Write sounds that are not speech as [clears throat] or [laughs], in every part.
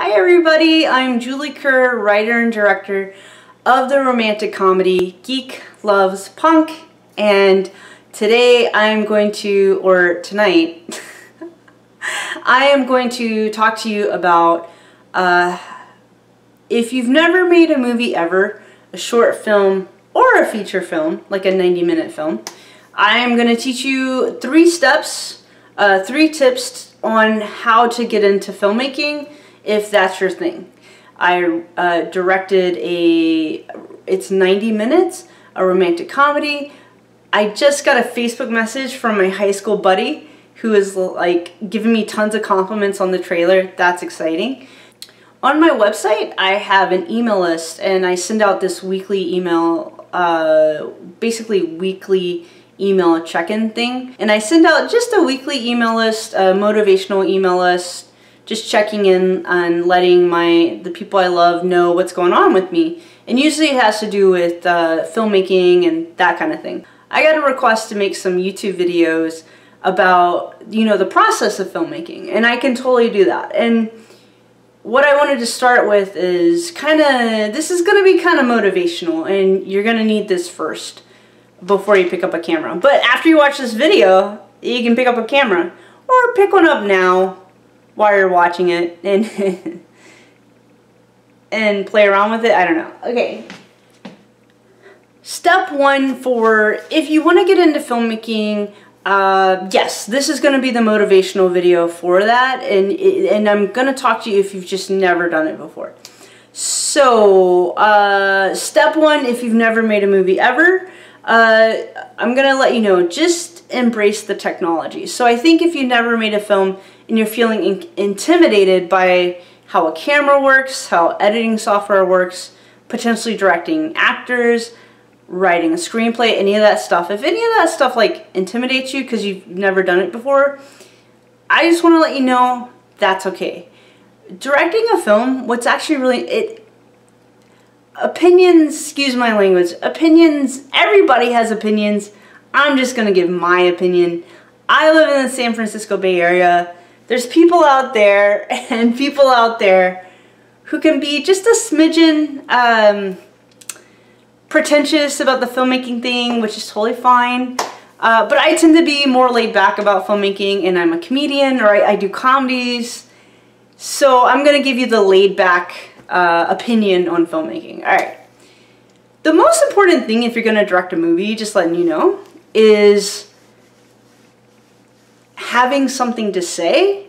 Hi everybody, I'm Julie Kerr, writer and director of the romantic comedy Geek Loves Punk and today I'm going to, or tonight, [laughs] I am going to talk to you about uh, if you've never made a movie ever, a short film or a feature film, like a 90 minute film, I am going to teach you three steps, uh, three tips on how to get into filmmaking if that's your thing. I uh, directed a, it's 90 minutes, a romantic comedy. I just got a Facebook message from my high school buddy who is like giving me tons of compliments on the trailer. That's exciting. On my website, I have an email list and I send out this weekly email, uh, basically weekly email check-in thing. And I send out just a weekly email list, a motivational email list, just checking in and letting my the people I love know what's going on with me. And usually it has to do with uh, filmmaking and that kind of thing. I got a request to make some YouTube videos about, you know, the process of filmmaking, and I can totally do that. And what I wanted to start with is kind of, this is going to be kind of motivational, and you're going to need this first before you pick up a camera. But after you watch this video, you can pick up a camera, or pick one up now while you're watching it and [laughs] and play around with it. I don't know. Okay. Step one for if you want to get into filmmaking, uh, yes, this is going to be the motivational video for that, and and I'm going to talk to you if you've just never done it before. So, uh, step one, if you've never made a movie ever, uh, I'm going to let you know, just embrace the technology. So I think if you never made a film, and you're feeling in intimidated by how a camera works, how editing software works, potentially directing actors, writing a screenplay, any of that stuff. If any of that stuff like intimidates you because you've never done it before, I just want to let you know that's okay. Directing a film, what's actually really it opinions, excuse my language, opinions, everybody has opinions. I'm just going to give my opinion. I live in the San Francisco Bay Area there's people out there [laughs] and people out there who can be just a smidgen um, pretentious about the filmmaking thing, which is totally fine. Uh, but I tend to be more laid back about filmmaking and I'm a comedian or I, I do comedies. So I'm to give you the laid back uh, opinion on filmmaking. Alright. The most important thing if you're to direct a movie, just letting you know, is having something to say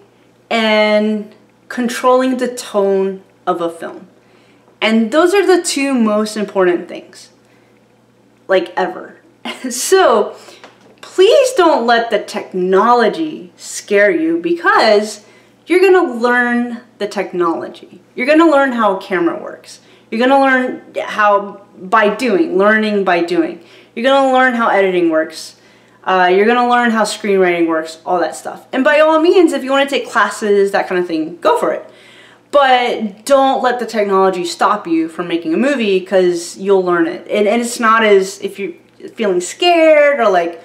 and controlling the tone of a film. And those are the two most important things, like ever. [laughs] so please don't let the technology scare you because you're to learn the technology. You're to learn how a camera works. You're to learn how, by doing, learning by doing. You're to learn how editing works. Uh, you're going to learn how screenwriting works, all that stuff. And by all means, if you want to take classes, that kind of thing, go for it. But don't let the technology stop you from making a movie because you'll learn it. And, and it's not as if you're feeling scared or like,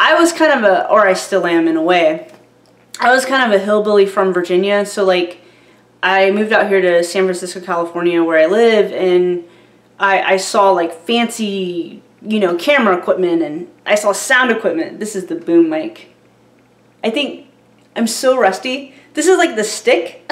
I was kind of a, or I still am in a way, I was kind of a hillbilly from Virginia. So like, I moved out here to San Francisco, California where I live and I, I saw like fancy you know, camera equipment and I saw sound equipment. This is the boom mic. I think I'm so rusty. This is like the stick. [laughs]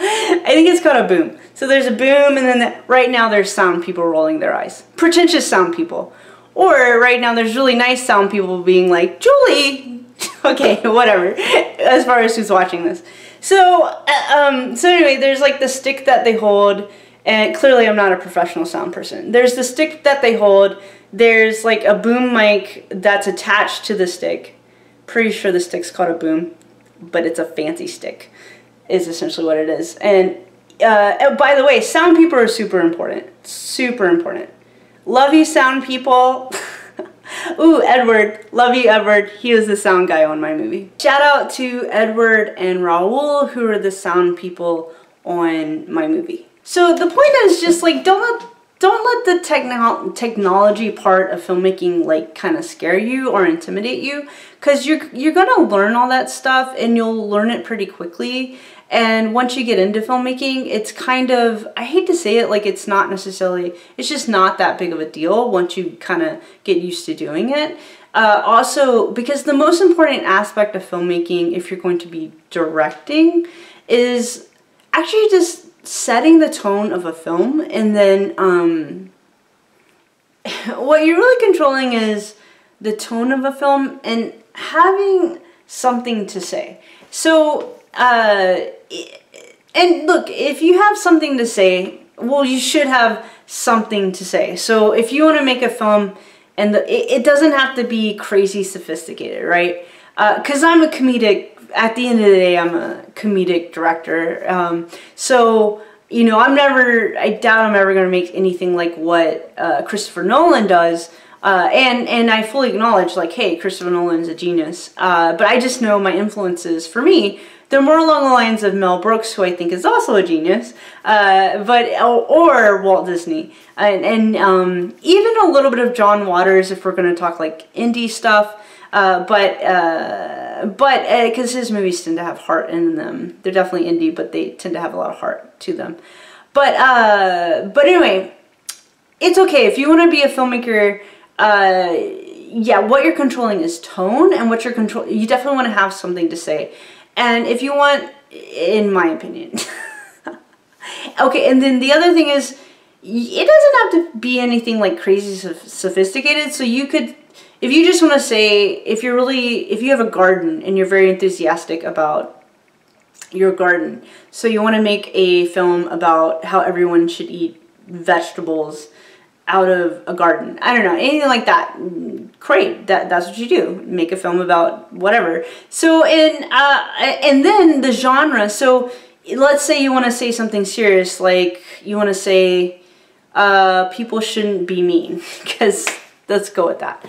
I think it's called a boom. So there's a boom and then the, right now there's sound people rolling their eyes. Pretentious sound people. Or right now there's really nice sound people being like, Julie! [laughs] okay, [laughs] whatever, as far as who's watching this. So, uh, um, so anyway, there's like the stick that they hold and clearly I'm not a professional sound person. There's the stick that they hold. There's like a boom mic that's attached to the stick. Pretty sure the stick's called a boom, but it's a fancy stick is essentially what it is. And uh, by the way, sound people are super important. Super important. Love you sound people. [laughs] Ooh, Edward. Love you, Edward. He was the sound guy on my movie. Shout out to Edward and Raul, who are the sound people on my movie. So the point is just like don't let don't let the techno technology part of filmmaking like kind of scare you or intimidate you because you're you're gonna learn all that stuff and you'll learn it pretty quickly And once you get into filmmaking, it's kind of, I hate to say it, like it's not necessarily, it's just not that big of a deal once you kind of get used to doing it. Uh, also, because the most important aspect of filmmaking, if you're going to be directing, is actually just setting the tone of a film and then um, [laughs] what you're really controlling is the tone of a film and having something to say. So, uh, and look, if you have something to say, well, you should have something to say. So if you want to make a film and the, it, it, doesn't have to be crazy sophisticated, right? Because uh, I'm a comedic, at the end of the day, I'm a comedic director. Um, so, you know, I'm never, I doubt I'm ever going to make anything like what uh, Christopher Nolan does. Uh, and and I fully acknowledge like, hey, Christopher Nolan's a genius. Uh, but I just know my influences for me. They're more along the lines of Mel Brooks, who I think is also a genius, uh, but or, Walt Disney, and, and um, even a little bit of John Waters if we're going to talk like indie stuff. Uh, but uh, but because his movies tend to have heart in them, they're definitely indie, but they tend to have a lot of heart to them. But but anyway, it's okay if you want to be a filmmaker uh, yeah, what you're controlling is tone, and what you're control. You definitely want to have something to say, and if you want, in my opinion. [laughs] okay, and then the other thing is, it doesn't have to be anything like crazy sophisticated. So you could, if you just want to say, if you're really, if you have a garden and you're very enthusiastic about your garden, so you want to make a film about how everyone should eat vegetables out of a garden. I don't know, anything like that. Great, that, that's what you do. Make a film about whatever. So, in, uh, and then the genre, so let's say you want to say something serious, like you want to say uh, people shouldn't be mean, [laughs] because let's go with that.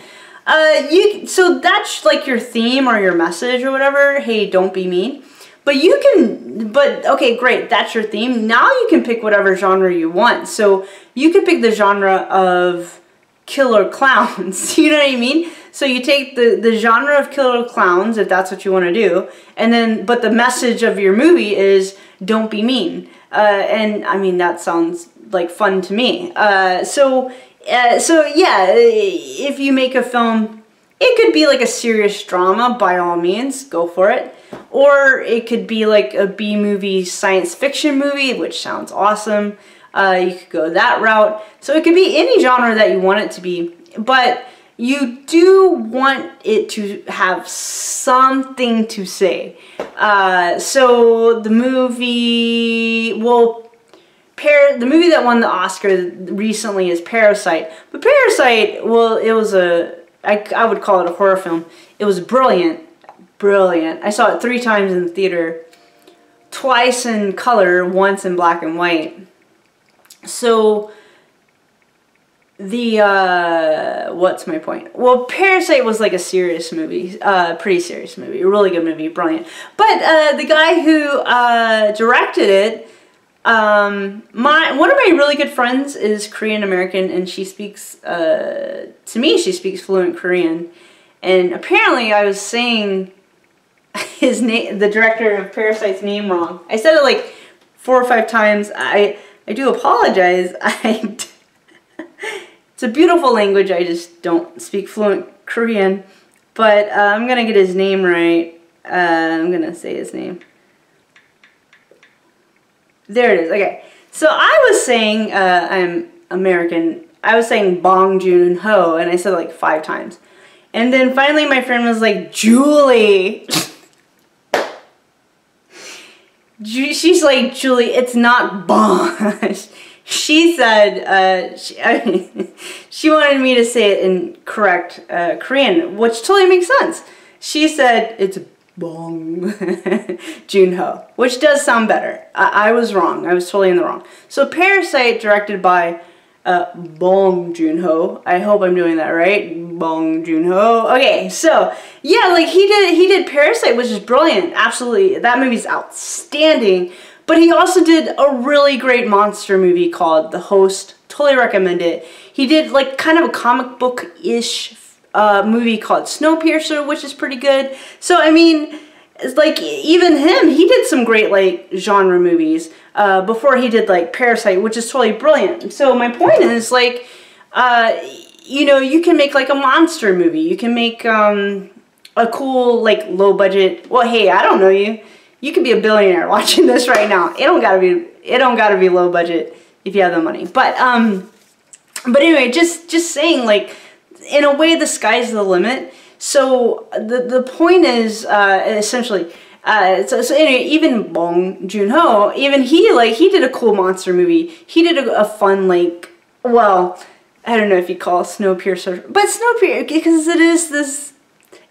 Uh, you so that's like your theme or your message or whatever. Hey, don't be mean. But you can, but okay, great, that's your theme. Now you can pick whatever genre you want. So you could pick the genre of killer clowns, [laughs] you know what I mean? So you take the, the genre of killer clowns, if that's what you want to do, and then, but the message of your movie is don't be mean. Uh, and I mean, that sounds like fun to me. Uh, so, uh, so yeah, if you make a film, it could be like a serious drama, by all means, go for it. Or it could be like a B-movie science fiction movie, which sounds awesome. Uh, you could go that route. So it could be any genre that you want it to be. But you do want it to have something to say. Uh, so the movie, well, Par the movie that won the Oscar recently is Parasite. But Parasite, well, it was a, I, I would call it a horror film. It was brilliant brilliant. I saw it three times in the theater, twice in color, once in black and white. So the uh, what's my point? Well, Parasite was like a serious movie, uh, pretty serious movie, a really good movie, brilliant. But uh, the guy who uh, directed it, um, my one of my really good friends is Korean American, and she speaks uh, to me. She speaks fluent Korean, and apparently I was saying [laughs] his name, the director of Parasite's name wrong. I said it like four or five times. I I do apologize. [laughs] I it's a beautiful language. I just don't speak fluent Korean, but uh, I'm gonna get his name right. Uh, I'm gonna say his name. There it is. Okay. So I was saying uh, I'm American. I was saying Bong Joon Ho, and I said like five times. And then finally my friend was like, Julie. she's like, Julie, it's not Bong. [laughs] she said, uh, she, [laughs] she wanted me to say it in correct uh, Korean, which totally makes sense. She said, it's Bong [laughs] Joon-ho, which does sound better. I, I was wrong. I was totally in the wrong. So Parasite, directed by uh, Bong Joon-ho. I hope I'm doing that right. Bong Joon-ho. Okay, so yeah, like he did he did Parasite, which is brilliant. Absolutely, that movie's outstanding. But he also did a really great monster movie called The Host. Totally recommend it. He did like kind of a comic book ish uh, movie called Snowpiercer, which is pretty good. So I mean it's like even him, he did some great like genre movies uh, before he did like Parasite, which is totally brilliant. So my point is like, uh, you know, you can make like a monster movie. You can make um, a cool like low budget. Well, hey, I don't know you. You could be a billionaire [laughs] watching this right now. It don't gotta be. It don't gotta be low budget if you have the money. But um, but anyway, just just saying like, in a way, the sky's the limit so the the point is uh, essentially. Uh, so, so anyway, even Bong Joon Ho, even he like he did a cool monster movie. He did a, a fun like well, I don't know if you call it Snowpiercer, but Snowpiercer because it is this.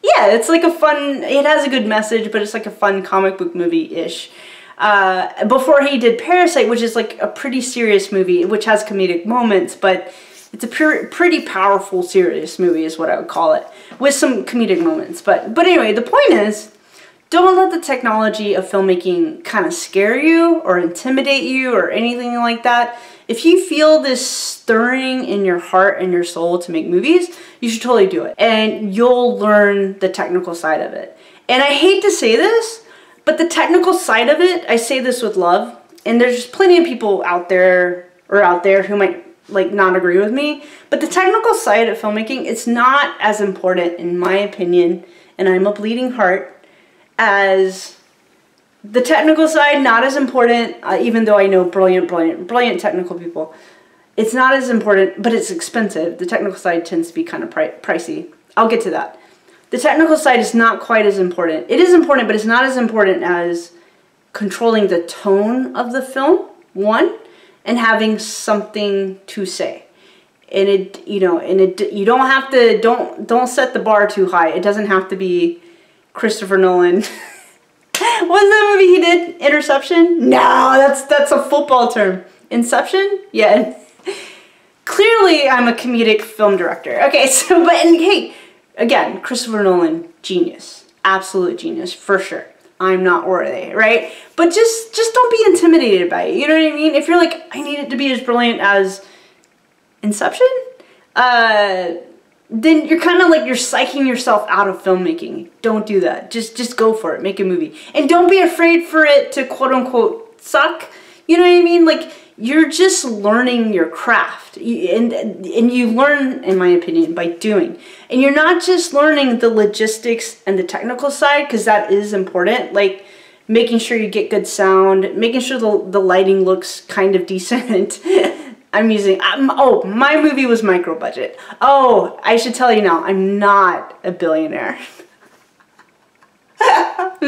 Yeah, it's like a fun. It has a good message, but it's like a fun comic book movie ish. Uh, before he did Parasite, which is like a pretty serious movie, which has comedic moments, but it's a pretty powerful, serious movie is what I would call it, with some comedic moments. But, but anyway, the point is, don't let the technology of filmmaking kind of scare you or intimidate you or anything like that. If you feel this stirring in your heart and your soul to make movies, you should totally do it. And you'll learn the technical side of it. And I hate to say this, but the technical side of it, I say this with love, and there's plenty of people out there or out there who might like not agree with me. But the technical side of filmmaking, it's not as important in my opinion, and I'm a bleeding heart, as the technical side, not as important, uh, even though I know brilliant, brilliant, brilliant technical people. It's not as important, but it's expensive. The technical side tends to be kind of pri pricey. I'll get to that. The technical side is not quite as important. It is important, but it's not as important as controlling the tone of the film, one, and having something to say. And it you know and it you don't have to don't don't set the bar too high. It doesn't have to be christopher nolan. [laughs] What's that movie he did? Interception? No that's that's a football term. Inception? Yeah. [laughs] Clearly i'm a comedic film director. Okay [laughs] so but and hey again christopher nolan genius. Absolute genius for sure I'm not worthy, right? But just just don't be intimidated by it. You know what I mean? If you're like, I need it to be as brilliant as Inception, uh, then you're kind of like you're psyching yourself out of filmmaking. Don't do that. Just just go for it. Make a movie, and don't be afraid for it to quote unquote suck. You know what I mean? Like you're just learning your craft and and you learn in my opinion by doing and you're not just learning the logistics and the technical side because that is important like making sure you get good sound making sure the, the lighting looks kind of [laughs] decent i'm using I'm, oh my movie was micro budget oh i should tell you now i'm not a billionaire [laughs]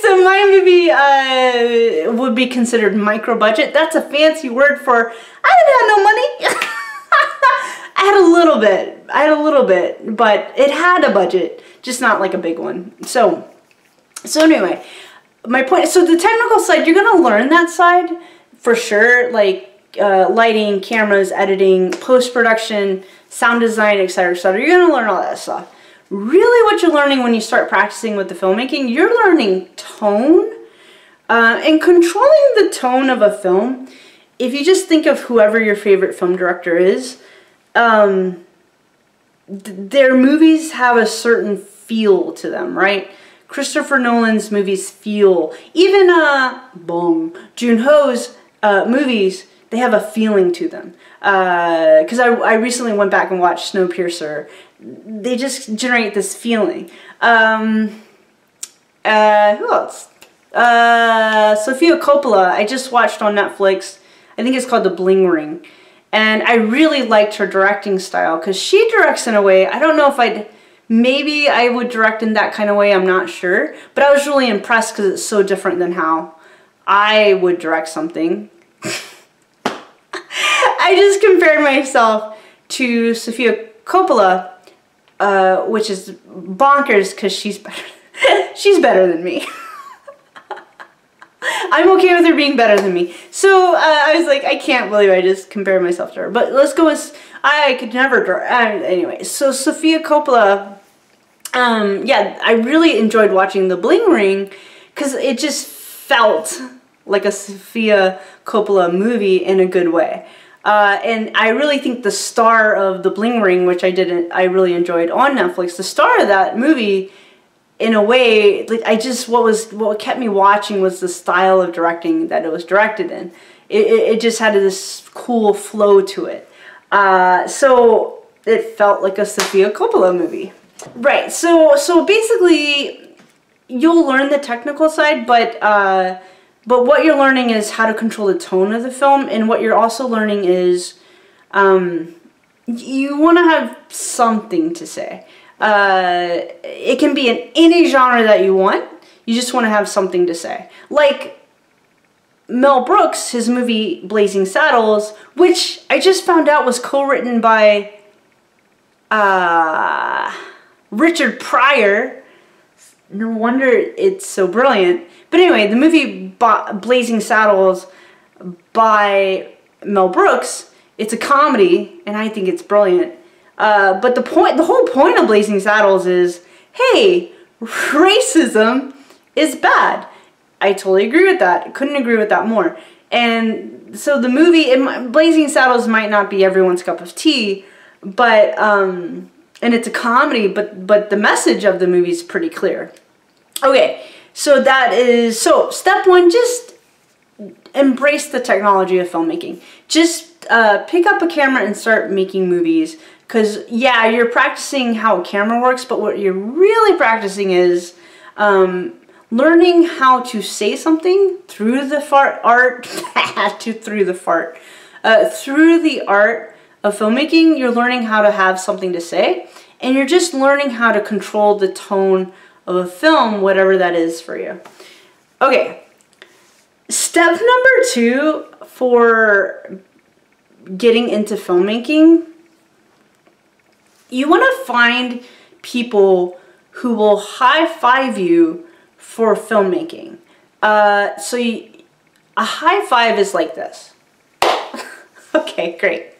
so my movie uh, would be considered micro budget. That's a fancy word for I didn't have no money. [laughs] I had a little bit. I had a little bit, but it had a budget, just not like a big one. So, so anyway, my point. So the technical side, you're gonna learn that side for sure. Like uh, lighting, cameras, editing, post production, sound design, etc., etc. You're gonna learn all that stuff really what you're learning when you start practicing with the filmmaking, you're learning tone uh, and controlling the tone of a film. If you just think of whoever your favorite film director is, um, th their movies have a certain feel to them, right? Christopher Nolan's movies feel, even uh, Bong Joon-ho's uh, movies, they have a feeling to them. Because uh, I, I recently went back and watched Snowpiercer they just generate this feeling. Um, uh, who else? Uh, Sofia Coppola, I just watched on Netflix. I think it's called The Bling Ring. And I really liked her directing style because she directs in a way, I don't know if I'd, maybe I would direct in that kind of way, I'm not sure. But I was really impressed because it's so different than how I would direct something. [laughs] I just compared myself to Sofia Coppola uh, which is bonkers because she's better. [laughs] she's better than me. [laughs] I'm okay with her being better than me. So uh, I was like, I can't believe I just compared myself to her. But let's go with, I could never draw. Uh, anyway, so Sofia Coppola, um, yeah, I really enjoyed watching The Bling Ring because it just felt like a Sofia Coppola movie in a good way. Uh, and I really think the star of The Bling Ring, which I didn't, I really enjoyed on Netflix, the star of that movie in a way, like I just what was what kept me watching was the style of directing that it was directed in. It, it, just had this cool flow to it. Uh, so it felt like a Sofia Coppola movie. Right. So so basically, you'll learn the technical side, but uh, but what you're learning is how to control the tone of the film, and what you're also learning is um, you want to have something to say. Uh, it can be in any genre that you want. You just want to have something to say. Like Mel Brooks, his movie Blazing Saddles, which I just found out was co-written by uh, Richard Pryor. No wonder it's so brilliant. But anyway, the movie Blazing Saddles by Mel Brooks, it's a comedy, and I think it's brilliant. Uh, but the point, the whole point of Blazing Saddles is, hey, racism is bad. I totally agree with that. Couldn't agree with that more. And so the movie, it, Blazing Saddles might not be everyone's cup of tea, but um, and it's a comedy, but but the message of the movie is pretty clear. Okay, so that is so step one. Just embrace the technology of filmmaking. Just uh, pick up a camera and start making movies. Because yeah, you're practicing how a camera works, but what you're really practicing is um, learning how to say something through the fart art [laughs] to through the fart uh, through the art of filmmaking you're learning how to have something to say and you're just learning how to control the tone of a film whatever that is for you. Okay. Step number two for getting into filmmaking you want to find people who will high five you for filmmaking. Uh, so you, a high five is like this. [laughs] okay, great.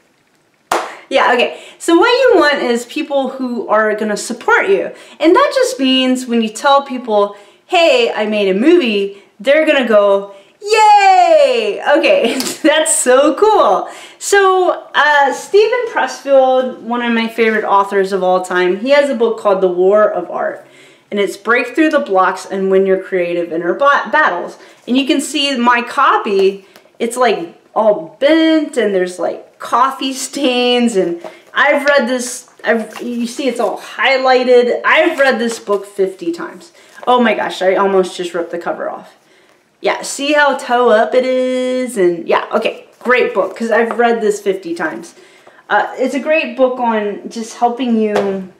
Yeah, okay. So what you want is people who are going to support you. And that just means when you tell people, hey, I made a movie, they're going to go, yay! Okay, [laughs] that's so cool. So uh, Steven Pressfield, one of my favorite authors of all time, he has a book called The War of Art and it's break through the blocks and win your creative inner battles. And you can see my copy, it's like all bent and there's like coffee stains and I've read this, I've, you see it's all highlighted. I've read this book 50 times. Oh my gosh, I almost just ripped the cover off. Yeah, see how toe up it is? And yeah, okay, great book because I've read this 50 times. Uh, it's a great book on just helping you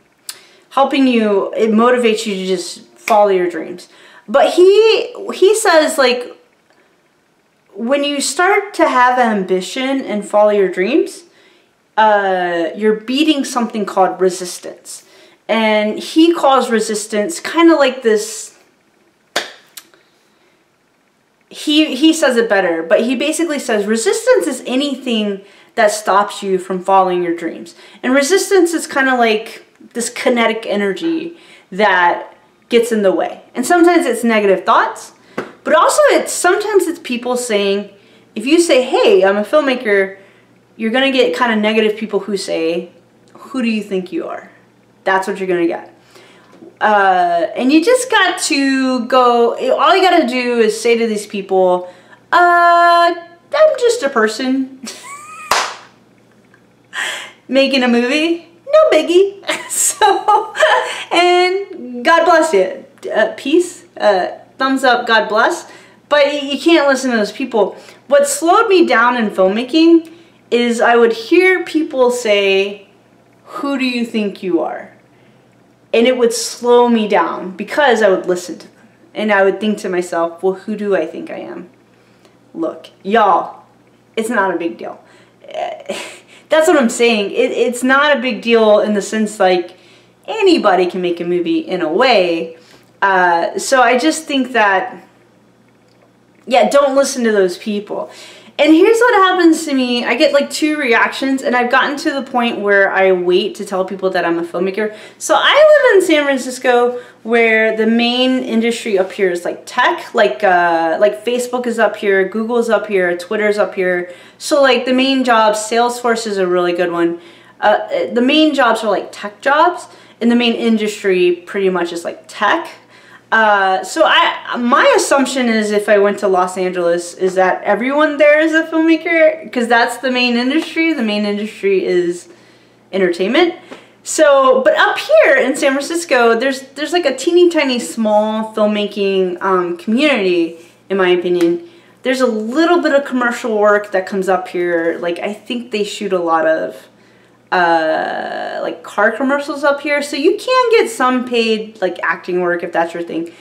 helping you, it motivates you to just follow your dreams. But he he says like when you start to have ambition and follow your dreams, uh, you're beating something called resistance. And he calls resistance kind of like this he he says it better, but he basically says resistance is anything that stops you from following your dreams. And resistance is kind of like this kinetic energy that gets in the way. And sometimes it's negative thoughts, but also it's sometimes it's people saying, if you say, hey, I'm a filmmaker, you're gonna get kind of negative people who say, who do you think you are? That's what you're gonna get. Uh, and you just got to go, all you gotta do is say to these people, uh, I'm just a person [laughs] making a movie no biggie. [laughs] so, and God bless you. Uh, peace, uh, thumbs up, God bless. But you can't listen to those people. What slowed me down in filmmaking is I would hear people say, who do you think you are? And it would slow me down because I would listen to them. And I would think to myself, well, who do I think I am? Look, y'all, it's not a big deal. [laughs] that's what I'm saying. It, it's not a big deal in the sense like anybody can make a movie in a way. Uh, so I just think that, yeah, don't listen to those people. And here's what happens to me. I get like two reactions and I've gotten to the point where I wait to tell people that I'm a filmmaker. So I live in San Francisco where the main industry up here is like tech, like uh, like Facebook is up here, Google's up here, Twitter's up here. So like the main jobs, Salesforce is a really good one. Uh, the main jobs are like tech jobs and the main industry pretty much is like tech. Uh, so I, my assumption is if I went to Los Angeles, is that everyone there is a filmmaker because that's the main industry. The main industry is entertainment. So, but up here in San Francisco, there's there's like a teeny tiny small filmmaking um, community, in my opinion. There's a little bit of commercial work that comes up here. Like I think they shoot a lot of uh, like car commercials up here, so you can get some paid like acting work if that's your thing.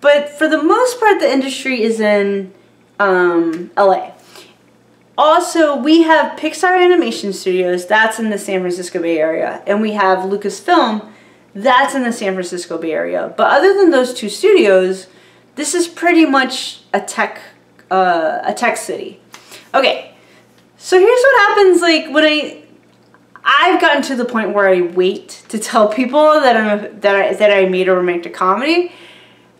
But for the most part, the industry is in um, LA. Also, we have Pixar Animation Studios, that's in the San Francisco Bay Area, and we have Lucasfilm, that's in the San Francisco Bay Area. But other than those two studios, this is pretty much a tech, uh, a tech city. Okay, so here's what happens like when I, I've gotten to the point where I wait to tell people that I'm that I, that I made a romantic comedy.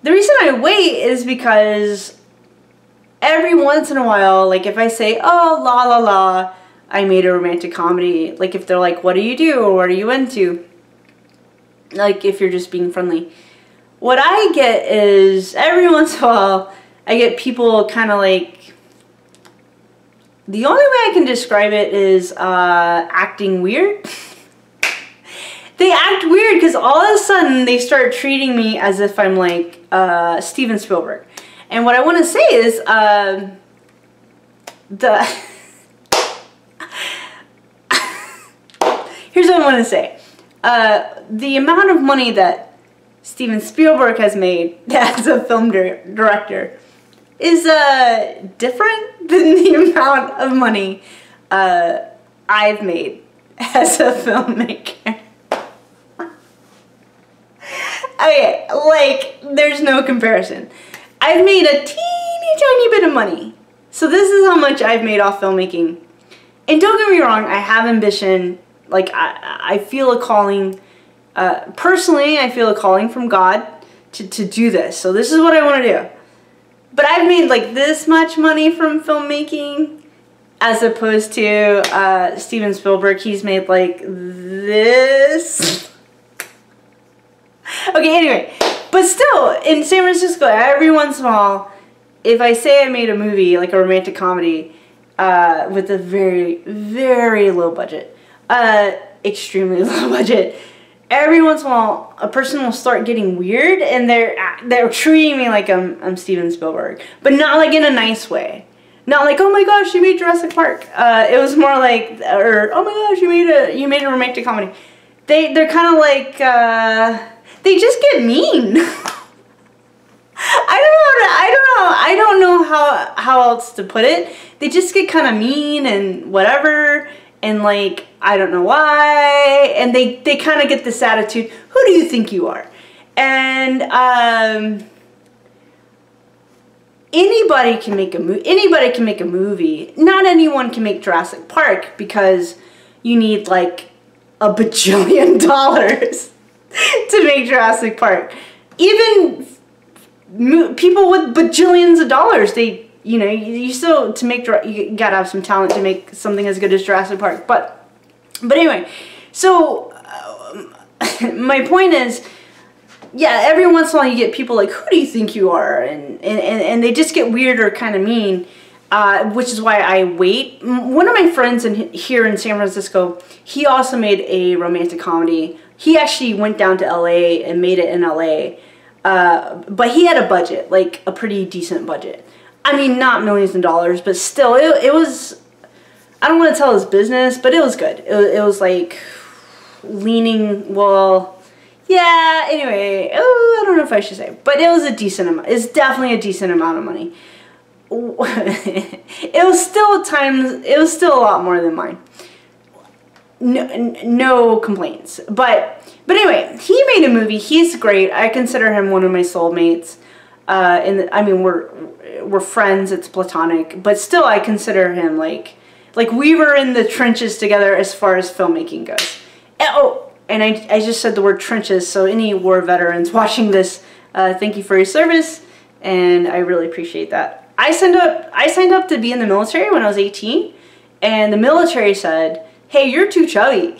The reason I wait is because every once in a while, like if I say, oh, la la la, I made a romantic comedy, like if they're like, what do you do or what are you into? Like if you're just being friendly. What I get is every [laughs] once in a while, I get people kind of like, the only way I can describe it is uh, acting weird. [laughs] they act weird because all of a sudden they start treating me as if I'm like uh, Steven Spielberg. And what I want to say is um, the [laughs] here's what I want to say. Uh, the amount of money that Steven Spielberg has made [laughs] as a film director is uh, different [laughs] than the amount of money uh, I've made [laughs] as a filmmaker. [laughs] okay, like, there's no comparison. I've made a teeny tiny bit of money. So this is how much I've made off filmmaking. And don't get me wrong, I have ambition. Like, I, I feel a calling. Uh, personally, I feel a calling from God to, to do this. So this is what I want to do. But I've made like this much money from filmmaking as opposed to uh, Steven Spielberg. He's made like this. okay, anyway. But still, in San Francisco, every once in a while, if I say I made a movie, like a romantic comedy, uh, with a very, very low budget, uh, extremely [laughs] low budget, every once in a while, a person will start getting weird, and they're they're treating me like I'm I'm Steven Spielberg, but not like in a nice way. Not like, oh my gosh, you made Jurassic Park. Uh, it was more like, or oh my gosh, you made a you made a romantic comedy. They they're kind of like. Uh, they just get mean. [laughs] I don't know. I don't know. I don't know how how else to put it. They just get kind of mean and whatever, and like I don't know why. And they they kind of get this attitude. Who do you think you are? And um, anybody can make a movie. Anybody can make a movie. Not anyone can make Jurassic Park because you need like a [laughs] bajillion dollars. [laughs] to make Jurassic Park. Even people with bajillions of dollars, they, you know, you still, to make, you gotta have some talent to make something as good as Jurassic Park. But, but anyway, so uh, [laughs] my point is, yeah, every once in a while you get people like, who do you think you are? And, and, and they just get weird or kind of mean. Uh, which is why I wait. One of my friends in, here in San Francisco, he also made a romantic comedy he actually went down to LA and made it in LA. Uh, but he had a budget, like a pretty decent budget. I mean, not millions of dollars, but still, it, it was, I don't want to tell his business, but it was good. It, it was like leaning, well, yeah, anyway, oh, I don't know if I should say, but it was a decent amount. It's definitely a decent amount of money. [laughs] it was still times, it was still a lot more than mine no, no complaints. But but anyway, he made a movie. He's great. I consider him one of my soulmates. Uh, and I mean, we're we're friends. It's platonic, but still, I consider him like like we were in the trenches together as far as filmmaking goes. And, oh, and I I just said the word trenches. So any war veterans [laughs] watching this, uh, thank you for your service, and I really appreciate that. I signed up. I signed up to be in the military when I was 18, and the military said hey, you're too chubby.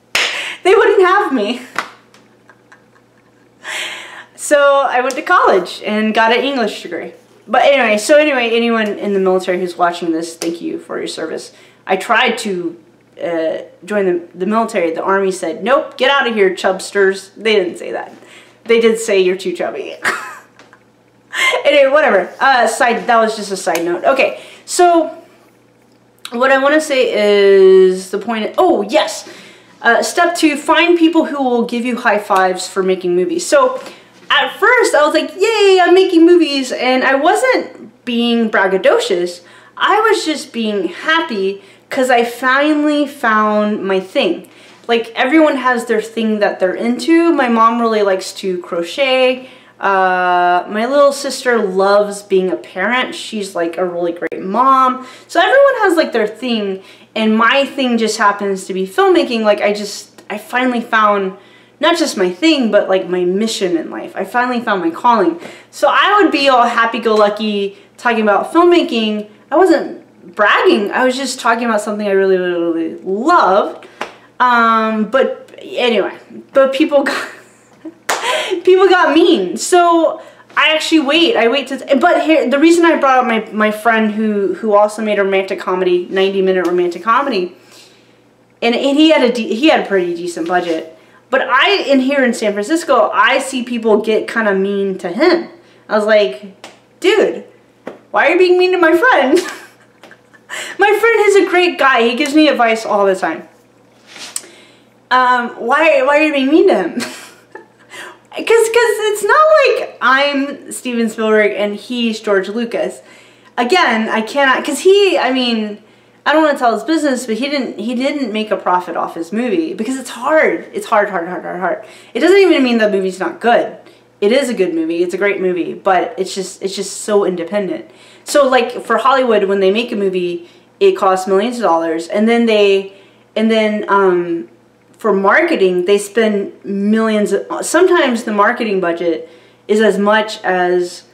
[laughs] they wouldn't have me. So I went to college and got an English degree. But anyway, so anyway, anyone in the military who's watching this, thank you for your service. I tried to uh, join the, the military. The army said, nope, get out of here, chubsters. They didn't say that. They did say you're too chubby. [laughs] anyway, whatever. Uh, side. That was just a side note. Okay, so what I want to say is the point. oh yes, uh, step two: find people who will give you high fives for making movies. So at first, I was like, "Yay, I'm making movies," and I wasn't being braggadocious. I was just being happy because I finally found my thing. Like everyone has their thing that they're into. My mom really likes to crochet. Uh, my little sister loves being a parent. She's like a really great mom. So everyone has like their thing and my thing just happens to be filmmaking. Like I just, I finally found not just my thing, but like my mission in life. I finally found my calling. So I would be all happy-go-lucky talking about filmmaking. I wasn't bragging. I was just talking about something I really, really, really loved. Um, but anyway, but people got [laughs] people got mean. So I actually wait. I wait to. But here, the reason I brought up my my friend who who also made a romantic comedy, ninety minute romantic comedy, and and he had a he had a pretty decent budget. But I in here in San Francisco, I see people get kind of mean to him. I was like, dude, why are you being mean to my friend? [laughs] my friend is a great guy. He gives me advice all the time. Um, why why are you being mean to him? [laughs] Because cause it's not like I'm Steven Spielberg and he's George Lucas. Again, I cannot, because he, I mean, I don't want to tell his business, but he didn't he didn't make a profit off his movie because it's hard. It's hard, hard, hard, hard, hard. It doesn't even mean the movie's not good. It is a good movie. It's a great movie, but it's just it's just so independent. So like for Hollywood, when they make a movie, it costs millions of dollars, and then they and then um, for marketing, they spend millions. Of, sometimes the marketing budget is as much as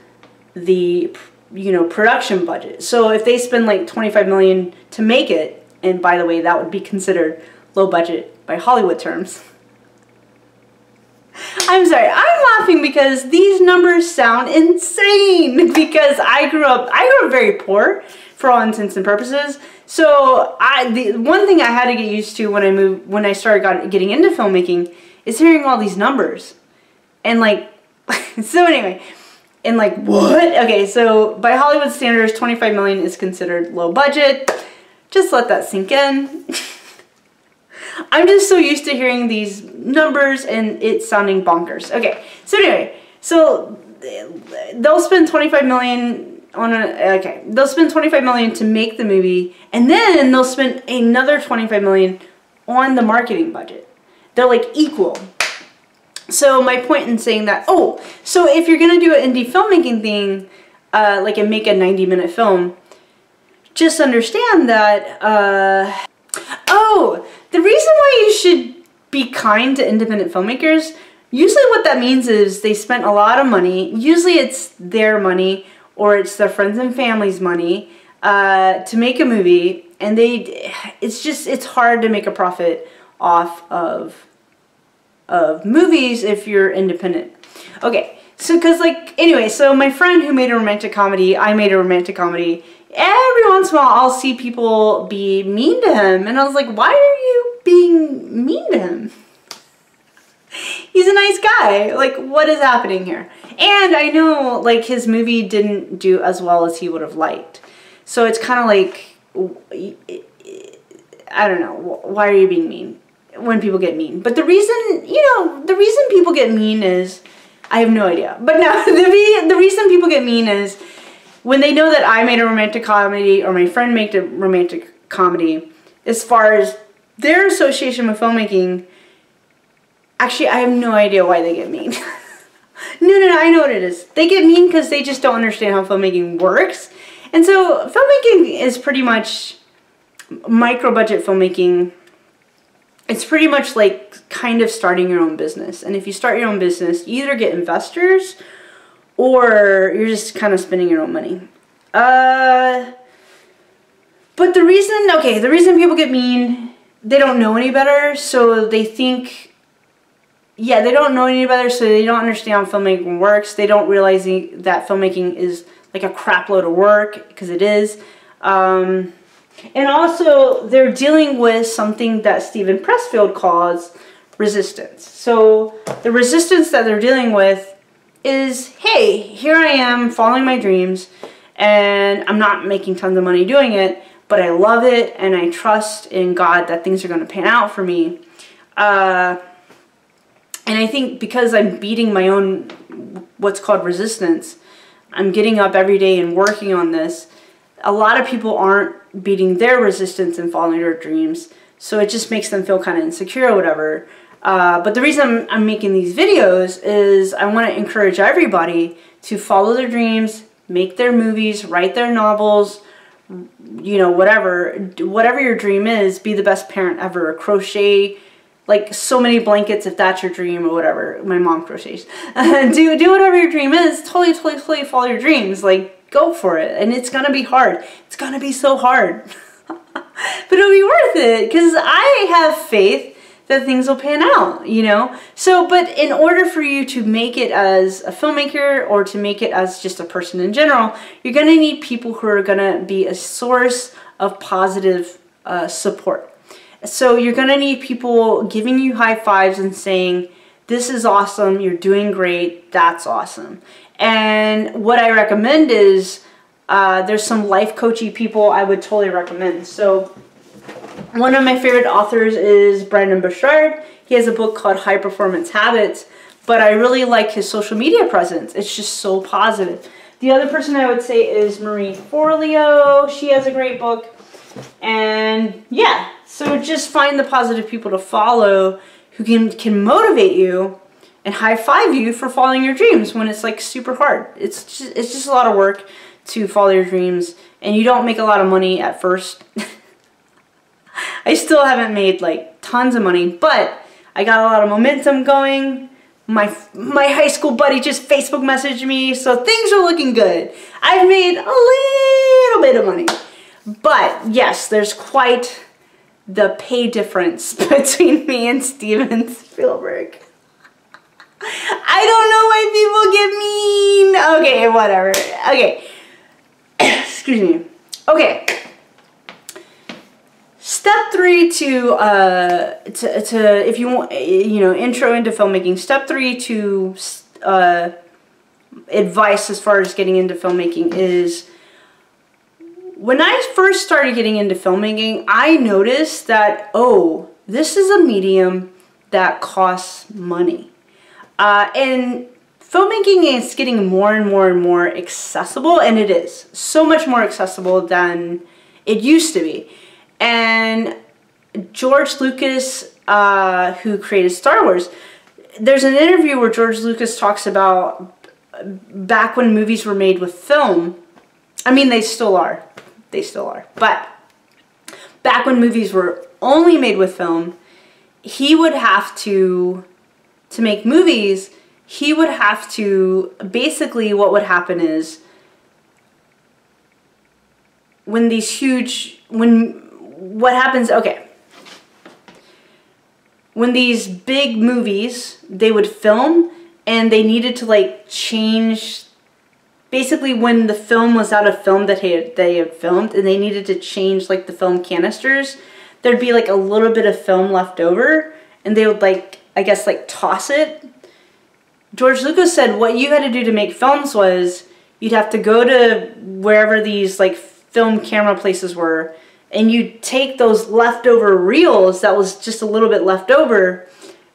the you know production budget. So if they spend like 25 million to make it, and by the way, that would be considered low budget by Hollywood terms. [laughs] I'm sorry, I'm laughing because these numbers sound insane [laughs] because I grew up I grew up very poor for all intents and purposes. So I the one thing I had to get used to when I moved when I started got, getting into filmmaking is hearing all these numbers. And like [laughs] so anyway, and like what? Okay, so by Hollywood standards 25 million is considered low budget. Just let that sink in. [laughs] I'm just so used to hearing these numbers and it sounding bonkers. Okay, so anyway, so they'll spend 25 million on a, okay, they'll spend 25 million to make the movie and then they'll spend another 25 million on the marketing budget. They're like equal. So my point in saying that, oh, so if you're gonna do an indie filmmaking thing, uh, like and make a 90 minute film, just understand that, uh, oh, the reason why you should be kind to independent filmmakers, usually what that means is they spent a lot of money, usually it's their money, or it's their friends and family's money uh, to make a movie and they it's just it's hard to make a profit off of of movies if you're independent okay so because like anyway so my friend who made a romantic comedy i made a romantic comedy every once in a while i'll see people be mean to him and i was like why are you being mean to him [laughs] he's a nice guy. Like, what is happening here? And I know, like, his movie didn't do as well as he would have liked. So it's kind of like, I don't know, why are you being mean when people get mean? But the reason, you know, the reason people get mean is, I have no idea. But no, [laughs] the, the reason people get mean is when they know that I made a romantic comedy or my friend made a romantic comedy, as far as their association with filmmaking, Actually, I have no idea why they get mean. [laughs] no, no, no, I know what it is. They get mean because they just don't understand how filmmaking works. And so filmmaking is pretty much micro budget filmmaking. It's pretty much like kind of starting your own business. And if you start your own business, you either get investors or you're just kind of spending your own money. Uh, but the reason, okay, the reason people get mean, they don't know any better, so they think yeah, they don't know any better, so they don't understand how filmmaking works. They don't realize that filmmaking is like a crap load of work, because it is. Um, and also, they're dealing with something that Steven Pressfield calls resistance. So, the resistance that they're dealing with is, hey, here I am following my dreams, and I'm not making tons of money doing it, but I love it, and I trust in God that things are going to pan out for me. Uh, and I think because I'm beating my own, what's called resistance, I'm getting up every day and working on this, a lot of people aren't beating their resistance and following their dreams. So it just makes them feel kind of insecure or whatever. Uh, but the reason I'm, I'm making these videos is I want to encourage everybody to follow their dreams, make their movies, write their novels, you know, whatever, whatever your dream is, be the best parent ever, crochet, like so many blankets if that's your dream or whatever. My mom crochets. [laughs] do do whatever your dream is. Totally, totally, totally follow your dreams. Like go for it. And it's gonna be hard. It's gonna be so hard. [laughs] but it'll be worth it because I have faith that things will pan out, you know? So, but in order for you to make it as a filmmaker or to make it as just a person in general, you're gonna need people who are gonna be a source of positive uh, support. So you're to need people giving you high fives and saying, this is awesome, you're doing great, that's awesome. And what I recommend is, uh, there's some life coachy people I would totally recommend. So one of my favorite authors is Brendon Burchard. He has a book called High Performance Habits, but I really like his social media presence. It's just so positive. The other person I would say is Marie Forleo. She has a great book. And yeah, so just find the positive people to follow who can, can motivate you and high five you for following your dreams when it's like super hard. It's just, it's just a lot of work to follow your dreams and you don't make a lot of money at first. [laughs] I still haven't made like tons of money, but I got a lot of momentum going. My my high school buddy just Facebook messaged me, so things are looking good. I've made a little bit of money. But yes, there's quite the pay difference [laughs] between me and Steven Spielberg. I don't know why people get mean. Okay, whatever. Okay. [coughs] Excuse me. Okay. Step three to, uh, to, to, if you want, you know, intro into filmmaking. Step three to, uh, advice as far as getting into filmmaking is when I first started getting into filmmaking, I noticed that, oh, this is a medium that costs money. Uh, and filmmaking is getting more and more and more accessible, and it is. So much more accessible than it used to be. And George Lucas, uh, who created Star Wars, there's an interview where George Lucas talks about back when movies were made with film. I mean, they still are they still are. But back when movies were only made with film, he would have to, to make movies, he would have to, basically what would happen is, when these huge, when, what happens, okay, when these big movies, they would film and they needed to like change basically when the film was out of film that they had filmed and they needed to change like the film canisters, there'd be like a little bit of film left over and they would like, I guess like toss it. George Lucas said what you had to do to make films was you'd have to go to wherever these like film camera places were and you'd take those leftover reels that was just a little bit left over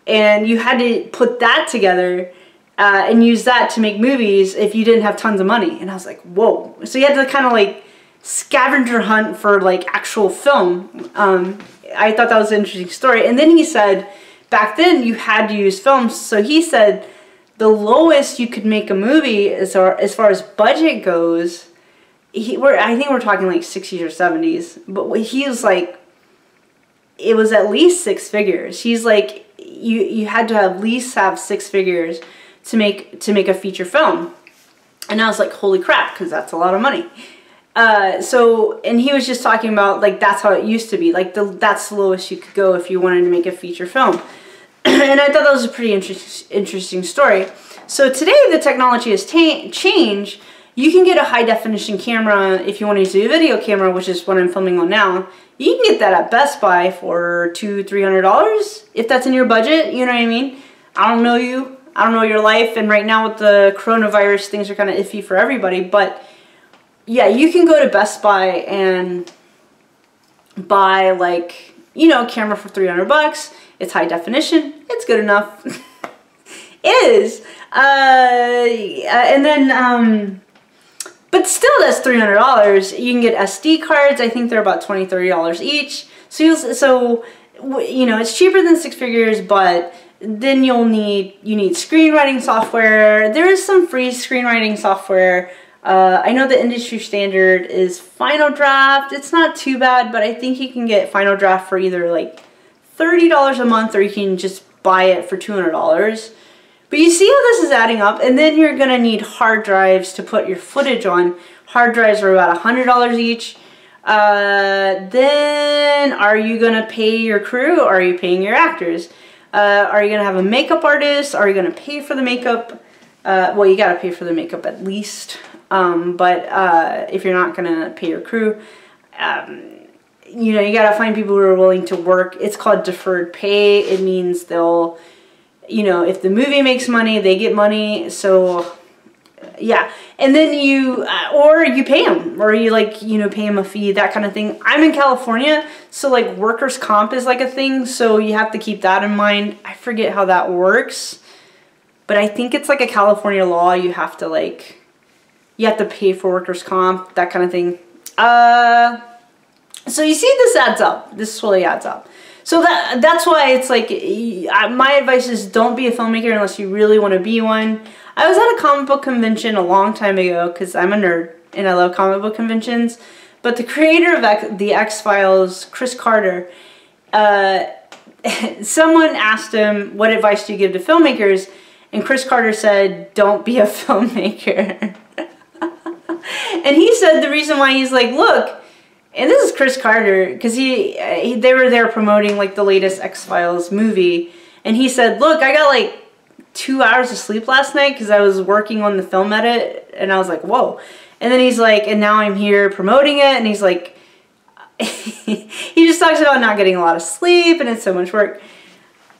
and you had to put that together uh, and use that to make movies if you didn't have tons of money. And I was like, whoa. So you had to kind of like scavenger hunt for like actual film. Um, I thought that was an interesting story. And then he said, back then you had to use films. So he said the lowest you could make a movie as far as, far as budget goes, he, we're, I think we're talking like 60s or 70s, but he was like, it was at least six figures. He's like, you, you had to at least have six figures to make to make a feature film. And I was like, holy crap, because that's a lot of money. Uh, so, and he was just talking about like that's how it used to be. Like the that's the lowest you could go if you wanted to make a feature film. [clears throat] and I thought that was a pretty interest, interesting story. So today the technology has changed. You can get a high definition camera if you want to use a video camera, which is what I'm filming on now. You can get that at Best Buy for two, three hundred dollars if that's in your budget. You know what I mean? I don't know you. I don't know your life, and right now with the coronavirus, things are kind of iffy for everybody. But yeah, you can go to Best Buy and buy like you know camera for 300 bucks. It's high definition. It's good enough. it [laughs] is. Uh, and then um, but still, that's $300. You can get SD cards. I think they're about $20, $30 each. So, you so you know, it's cheaper than six figures, but then you'll need, you need screenwriting software. There is some free screenwriting software. Uh, I know the industry standard is Final Draft. It's not too bad, but I think you can get Final Draft for either like $30 a month or you can just buy it for $200. But you see how this is adding up, and then you're gonna need hard drives to put your footage on. Hard drives are about $100 each. Uh, then are you gonna pay your crew are you paying your actors? Uh, are you gonna have a makeup artist? Are you gonna pay for the makeup? Uh, well, you gotta pay for the makeup at least. Um, but uh, if you're not gonna pay your crew, um, you know, you gotta find people who are willing to work. It's called deferred pay. It means they'll you know, if the movie makes money, they get money. So, yeah. And then you, uh, or you pay them, or you like, you know, pay them a fee, that kind of thing. I'm in California, so like workers' comp is like a thing, so you have to keep that in mind. I forget how that works, but I think it's like a California law. You have to like, you have to pay for workers' comp, that kind of thing. Uh, so you see this adds up. This really adds up. So that that's why it's like my advice is don't be a filmmaker unless you really want to be one. I was at a comic book convention a long time ago because I'm a nerd and I love comic book conventions. But the creator of X, the X Files, Chris Carter, uh, [laughs] someone asked him, "What advice do you give to filmmakers?" And Chris Carter said, "Don't be a [laughs] filmmaker." [laughs] and he said the reason why he's like, "Look." And this is Chris Carter because he, uh, he they were there promoting like the latest X Files movie, and he said, "Look, I got like two hours of sleep last night because I was working on the film edit," and I was like, "Whoa!" And then he's like, "And now I'm here promoting it," and he's like, [laughs] he just talks about not getting a lot of sleep and it's so much work.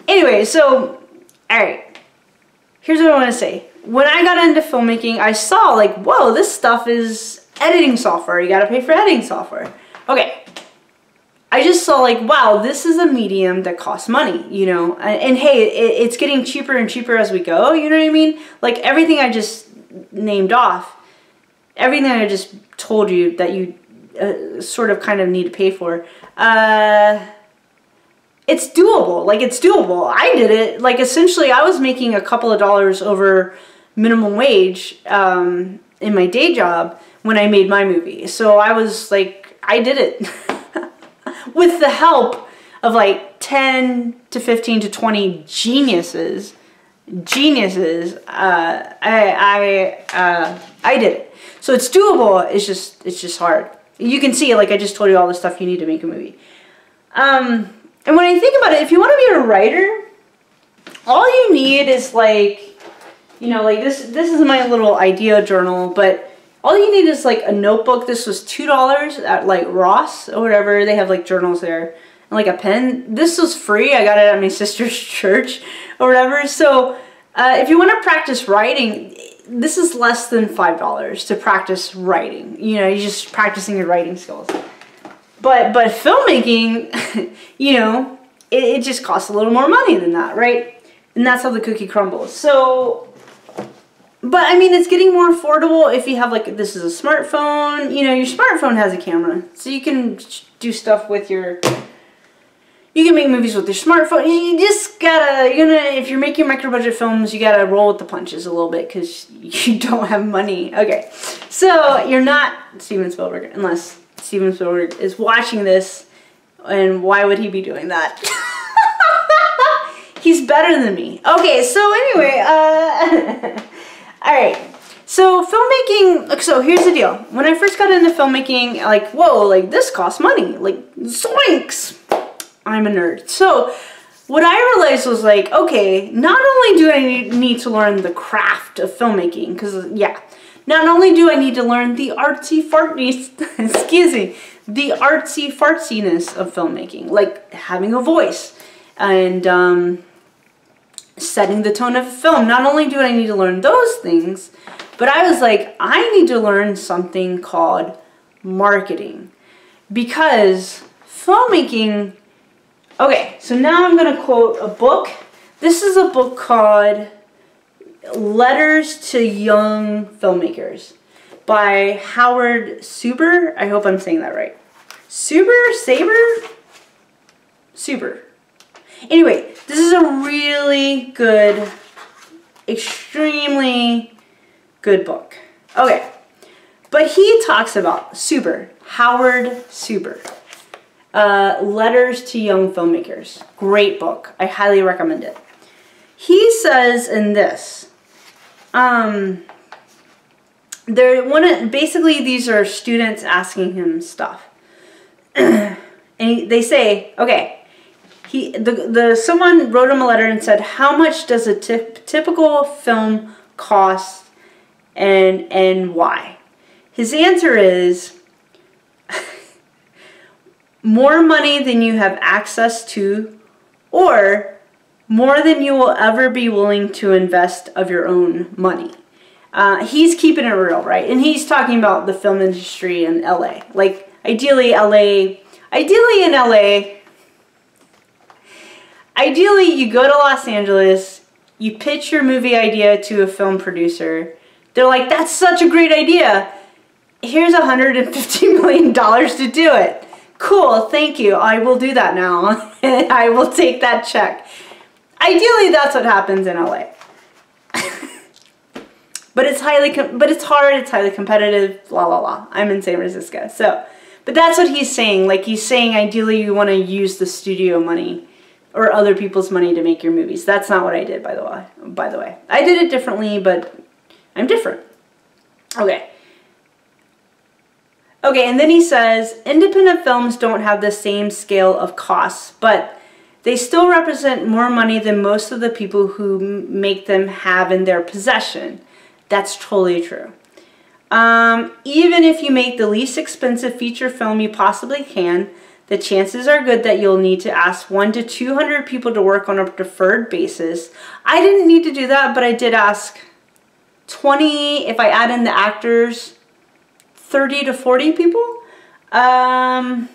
Anyway, so all right, here's what I want to say. When I got into filmmaking, I saw like, whoa, this stuff is editing software. You got to pay for editing software. Okay. I just saw like, wow, this is a medium that costs money, you know, and, and hey, it, it's getting cheaper and cheaper as we go, you know what I mean? Like everything I just named off, everything I just told you that you uh, sort of kind of need to pay for, uh, it's doable. Like it's doable. I did it. Like essentially I was making a couple of dollars over minimum wage um, in my day job when I made my movie. So I was like, I did it [laughs] with the help of like 10 to 15 to 20 geniuses. Geniuses. Uh, I, I, uh, I did it. So it's doable. It's just, it's just hard. You can see, like I just told you all the stuff you need to make a movie. Um, and when I think about it, if you want to be a writer, all you need is like, you know, like this, this is my little idea journal, but all you need is like a notebook. This was $2 at like Ross or whatever. They have like journals there. And like a pen. This was free. I got it at my [laughs] sister's church or whatever. So uh, if you want to practice writing, this is less than $5 to practice writing. You know, you're just practicing your writing skills. But, but filmmaking, [laughs] you know, it, it just costs a little more money than that, right? And that's how the cookie crumbles. So but I mean, it's getting more affordable if you have like, this is a smartphone, you know, your smartphone has a camera. So you can do stuff with your, you can make movies with your smartphone. You just gotta, you're gonna, if you're making micro budget films, you gotta roll with the punches a little bit because [laughs] you don't have money. Okay, so you're not Steven Spielberg unless Steven Spielberg is watching this and why would he be doing that? [laughs] He's better than me. Okay, so anyway, uh... [laughs] All right. So filmmaking, so here's the deal. When I first got into filmmaking, like, whoa, like this costs money. Like, zoinks! I'm a nerd. So what I realized was like, okay, not only do I need to learn the craft of filmmaking, because yeah, not only do I need to learn the artsy fartness, [laughs] excuse me, the artsy fartsiness of filmmaking, like having a voice and um, setting the tone of a film. Not only do I need to learn those things, but I was like, I need to learn something called marketing because filmmaking Okay, so now I'm going to quote a book. This is a book called Letters to Young Filmmakers by Howard Suber. I hope I'm saying that right. Suber? Saber? Suber. Anyway, this is a really good, extremely good book. Okay, but he talks about Suber, Howard Suber. Uh, Letters to Young Filmmakers. Great book. I highly recommend it. He says in this, um, there one basically these are students asking him stuff, [clears throat] and he, they say, okay, he the the someone wrote him a letter and said, how much does a typical film cost, and and why? His answer is [laughs] more money than you have access to, or more than you will ever be willing to invest of your own money. Uh, he's keeping it real, right? And he's talking about the film industry in LA. Like, ideally, LA, ideally in LA, ideally, you go to Los Angeles, you pitch your movie idea to a film producer. They're like, that's such a great idea. Here's $150 [laughs] million to do it cool, thank you, I will do that now. [laughs] I will take that check. Ideally, that's what happens in LA. [laughs] but it's highly, but it's hard, it's highly competitive, la la la. I'm in San Francisco, so. But that's what he's saying. Like he's saying, ideally, you want to use the studio money or other people's money to make your movies. That's not what I did, by the way. By the way, I did it differently, but I'm different. Okay. Okay, and then he says, independent films don't have the same scale of costs, but they still represent more money than most of the people who make them have in their possession. That's totally true. Um, even if you make the least expensive feature film you possibly can, the chances are good that you'll need to ask one to 200 people to work on a deferred basis. I didn't need to do that, but I did ask 20, if I add in the actors, 30 to 40 people. Um,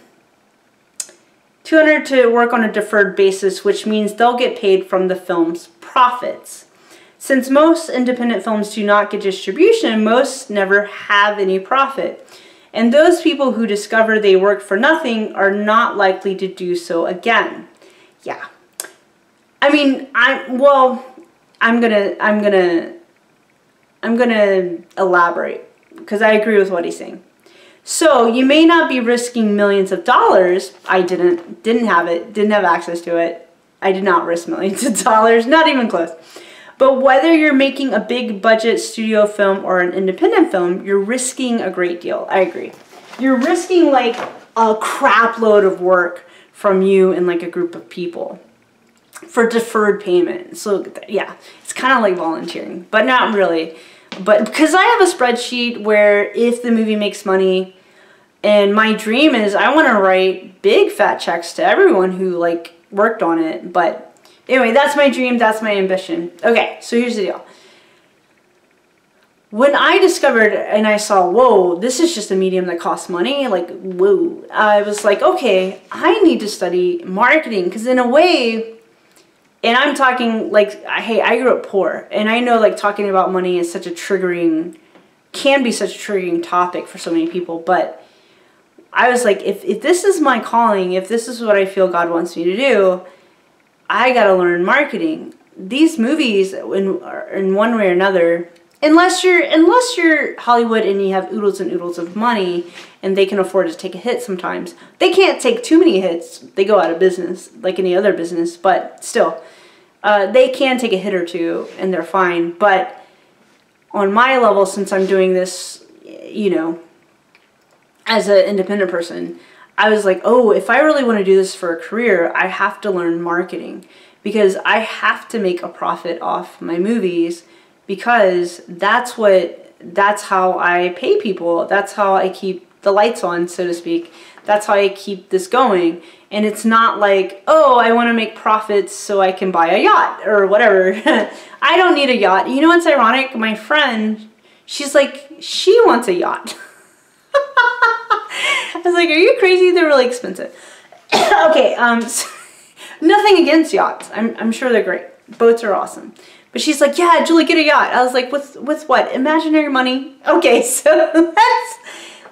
200 to work on a deferred basis, which means they'll get paid from the film's profits. Since most independent films do not get distribution, most never have any profit. And those people who discover they worked for nothing are not likely to do so again. Yeah. I mean, I well, I'm going to I'm going to I'm going to elaborate because I agree with what he's saying. So you may not be risking millions of dollars. I didn't, didn't have it, didn't have access to it. I did not risk millions of [laughs] dollars, not even close. But whether you're making a big budget studio film or an independent film, you're risking a great deal. I agree. You're risking like a crap load of work from you and like a group of people for deferred payment. So yeah, it's kind of like volunteering, but not really but because I have a spreadsheet where if the movie makes money, and my dream is I want to write big fat checks to everyone who like worked on it. But anyway, that's my dream. That's my ambition. Okay, so here's the deal. When I discovered and I saw, whoa, this is just a medium that costs money, like, whoa, I was like, okay, I need to study marketing because in a way, and I'm talking like, hey, I grew up poor, and I know like talking about money is such a triggering, can be such a triggering topic for so many people, but I was like, if, if this is my calling, if this is what I feel God wants me to do, I gotta learn marketing. These movies, in, in one way or another, unless you're unless you're Hollywood and you have oodles and oodles of money and they can afford to take a hit sometimes. They can't take too many hits. They go out of business like any other business, but still. Uh, they can take a hit or two and they're fine. But on my level, since I'm doing this, you know, as an independent person, I was like, oh, if I really want to do this for a career, I have to learn marketing because I have to make a profit off my movies because that's what that's how I pay people. That's how I keep the lights on, so to speak. That's how I keep this going. And it's not like, oh, I want to make profits so I can buy a yacht or whatever. [laughs] I don't need a yacht. You know what's ironic? My friend, she's like, she wants a yacht. [laughs] [laughs] I was like, are you crazy? They're really expensive. [coughs] okay, um, [laughs] so nothing against yachts. I'm, I'm sure they're great. Boats are awesome. But she's like, yeah, Julie, get a yacht. I was like, with, with what? Imaginary money? [laughs] Okay, so let's,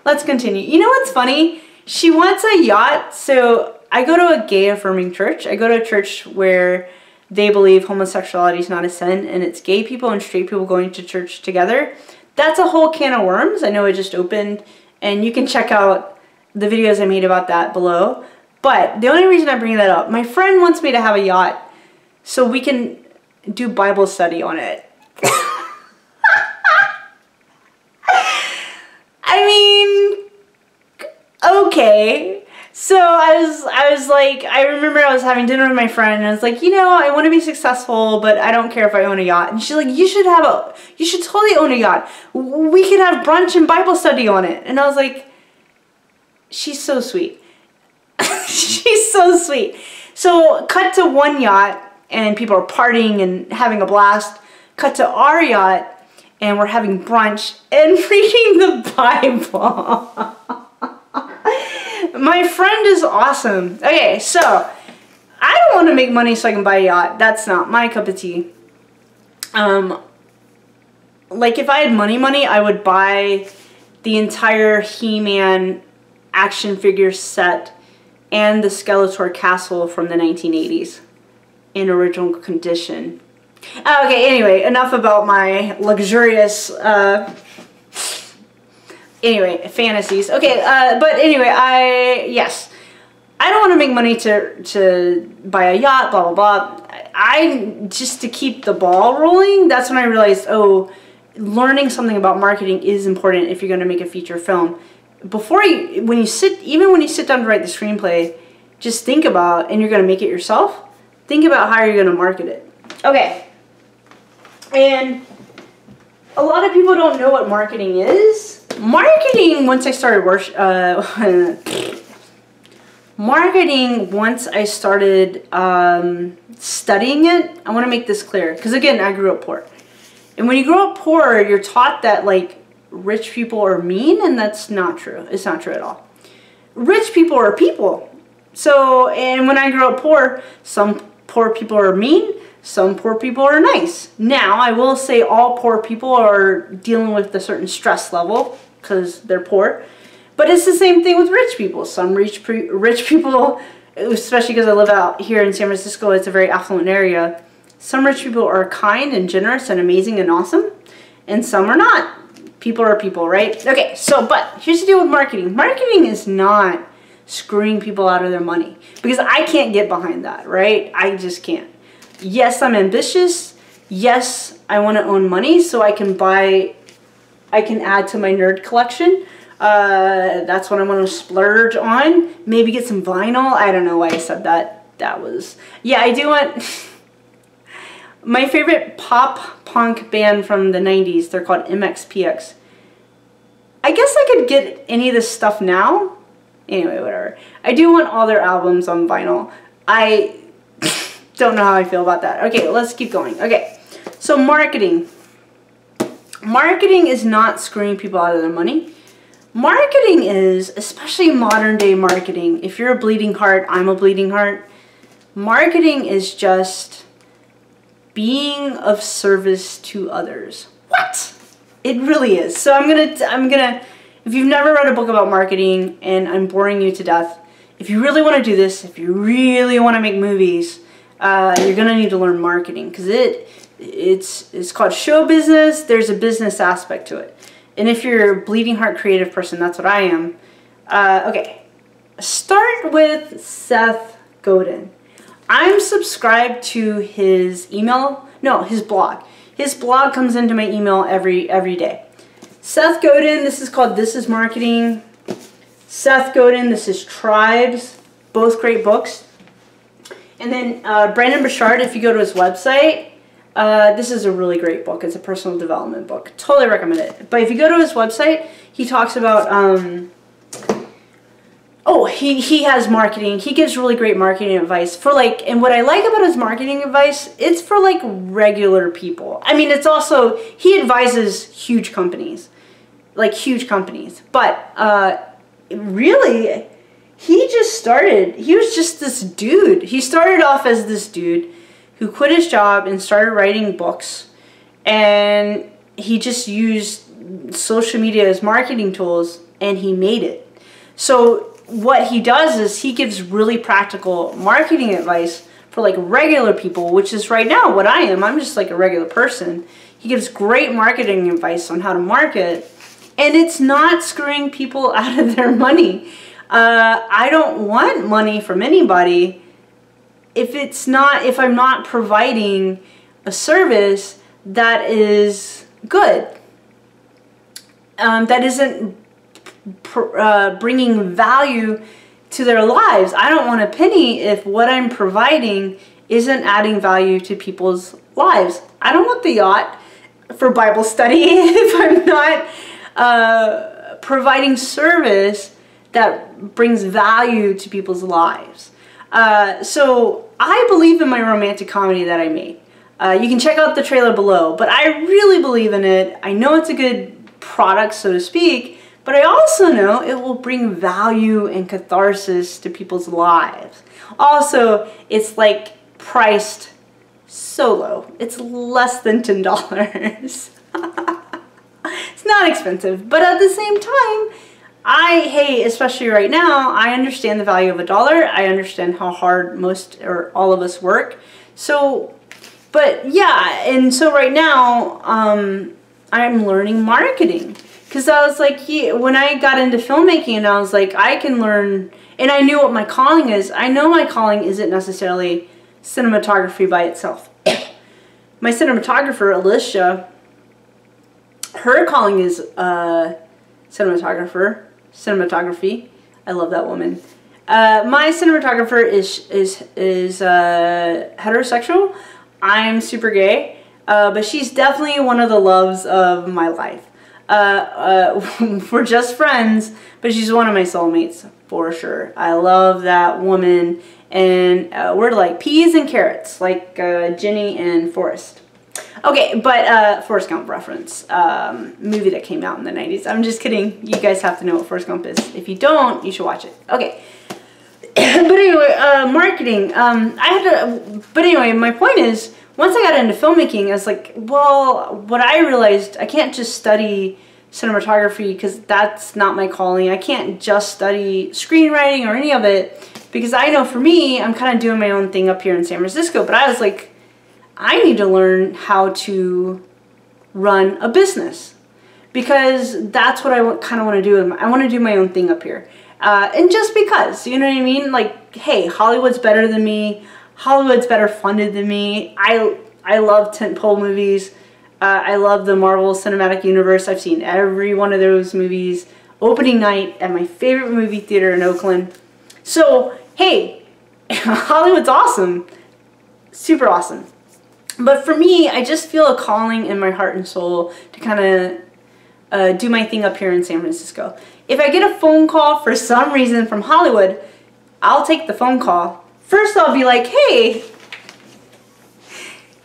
let's continue. You know what's funny? She wants a yacht, so I go to a gay affirming church. I go to a church where they believe homosexuality is not a sin and it's gay people and straight people going to church together. That's a whole can of worms. I know it just opened and you can check out the videos I made about that below. But the only reason I bring that up, my friend wants me to have a yacht so we can do Bible study on it. [laughs] I mean, okay. So I was, I was like, I remember I was having dinner with my friend and I was like, you know, I want to be successful, but I don't care if I own a yacht. And she's like, you should have a, you should totally own a yacht. We could have brunch and Bible study on it. And I was like, she's so sweet. [laughs] she's so sweet. So cut to one yacht and people are partying and having a blast. Cut to our yacht and we're having brunch and [laughs] reading the Bible. My friend is awesome. Okay, so I don't want to make money so I can buy a yacht. That's not my cup of tea. Um, like if I had money money, I would buy the entire He-Man action figure set and the Skeletor castle from the 1980s in original condition. Okay, anyway, enough about my luxurious uh, anyway, fantasies. Okay, uh, but anyway, I, yes. I don't want to make money to, to buy a yacht, blah, blah, blah. I, just to keep the ball rolling, that's when I realized, oh, learning something about marketing is important if you're going to make a feature film. Before you, when you sit, even when you sit down to write the screenplay, just think about, and you're going to make it yourself, think about how you're going to market it. Okay. And a lot of people don't know what marketing is marketing once I started work uh, [laughs] marketing once I started um, studying it I want to make this clear because again I grew up poor. And when you grow up poor you're taught that like rich people are mean and that's not true it's not true at all. Rich people are people. So and when I grew up poor some poor people are mean some poor people are nice. Now, I will say all poor people are dealing with a certain stress level because they're poor. But it's the same thing with rich people. Some rich, rich people, especially because I live out here in San Francisco, it's a very affluent area. Some rich people are kind and generous and amazing and awesome, and some are not. People are people, right? Okay, so, but here's the deal with marketing. Marketing is not screwing people out of their money because I can't get behind that, right? I just can't yes, I'm ambitious. Yes, I want to own money so I can buy, I can add to my nerd collection. Uh, that's what I want to splurge on. Maybe get some vinyl. I don't know why I said that. That was, yeah, I do want, [laughs] my favorite pop punk band from the 90s, they're called MXPX. I guess I could get any of this stuff now. Anyway, whatever. I do want all their albums on vinyl. I [laughs] don't know how I feel about that. Okay, let's keep going. Okay, so marketing. Marketing is not screwing people out of their money. Marketing is, especially modern day marketing, if you're a bleeding heart, I'm a bleeding heart, marketing is just being of service to others. What? It really is. So I'm gonna, I'm gonna, if you've never read a book about marketing and I'm boring you to death, if you really want to do this, if you really want to make movies, uh, you're gonna need to learn marketing because it it's it's called show business. There's a business aspect to it, and if you're a bleeding heart creative person, that's what I am. Uh, okay, start with Seth Godin. I'm subscribed to his email, no, his blog. His blog comes into my email every every day. Seth Godin, this is called This is Marketing. Seth Godin, this is Tribes, both great books. And then uh, Brendon Burchard, if you go to his website, uh, this is a really great book. It's a personal development book. Totally recommend it. But if you go to his website, he talks about, um, oh, he, he has marketing. He gives really great marketing advice for like, and what I like about his marketing advice, it's for like regular people. I mean, it's also, he advises huge companies, like huge companies. But uh, really, he just started, he was just this dude. He started off as this dude who quit his job and started writing books. And he just used social media as marketing tools and he made it. So what he does is he gives really practical marketing advice for like regular people, which is right now what I am. I'm just like a regular person. He gives great marketing advice on how to market and it's not screwing people [laughs] out of their money. Uh, I don't want money from anybody if it's not, if I'm not providing a service that is good, um, that isn't uh, bringing value to their lives. I don't want a penny if what I'm providing isn't adding value to people's lives. I don't want the yacht for Bible study [laughs] if I'm not uh, providing service that brings value to people's lives. Uh, so I believe in my romantic comedy that I made. Uh, you can check out the trailer below, but I really believe in it. I know it's a good product, so to speak, but I also know it will bring value and catharsis to people's lives. Also, it's like priced so low. It's less than $10. [laughs] it's not expensive, but at the same time, I hate, especially right now, I understand the value of a dollar. I understand how hard most or all of us work. So, but yeah, and so right now, um, I'm learning marketing. Because I was like, when I got into filmmaking, and I was like, I can learn, and I knew what my calling is. I know my calling isn't necessarily cinematography by itself. [coughs] my cinematographer, Alicia, her calling is uh, cinematographer cinematography. I love that woman. Uh, my cinematographer is is is uh, heterosexual. I'm super gay, uh, but she's definitely one of the loves of my life. Uh, uh, [laughs] we're just friends, but she's one of my soulmates for sure. I love that woman, and uh, we're like peas and carrots, like Jenny and Forrest. Okay, but uh, Forrest Gump reference, um, movie that came out in the 90s. I'm just kidding. You guys have to know what Forrest Gump is. If you don't, you should watch it. Okay. [coughs] but anyway, uh, marketing. Um, I had to, but anyway, my point is, once I got into filmmaking, I was like, well, what I realized, I can't just study cinematography because that's not my calling. I can't just study screenwriting or any of it because I know for me, I'm kind of doing my own thing up here in San Francisco. But I was like, I need to learn how to run a business because that's what I kind of want to do. I want to do my own thing up here. Uh, and just because, you know what I mean? Like, hey, Hollywood's better than me. Hollywood's better funded than me. I, I love tentpole movies. Uh, I love the Marvel Cinematic Universe. I've seen every one of those movies. Opening night at my favorite movie theater in Oakland. So, hey, [laughs] Hollywood's awesome. Super awesome. But for me, I just feel a calling in my heart and soul to kind of uh, do my thing up here in San Francisco. If I get a phone call for some reason from Hollywood, I'll take the phone call. First I'll be like, hey, hey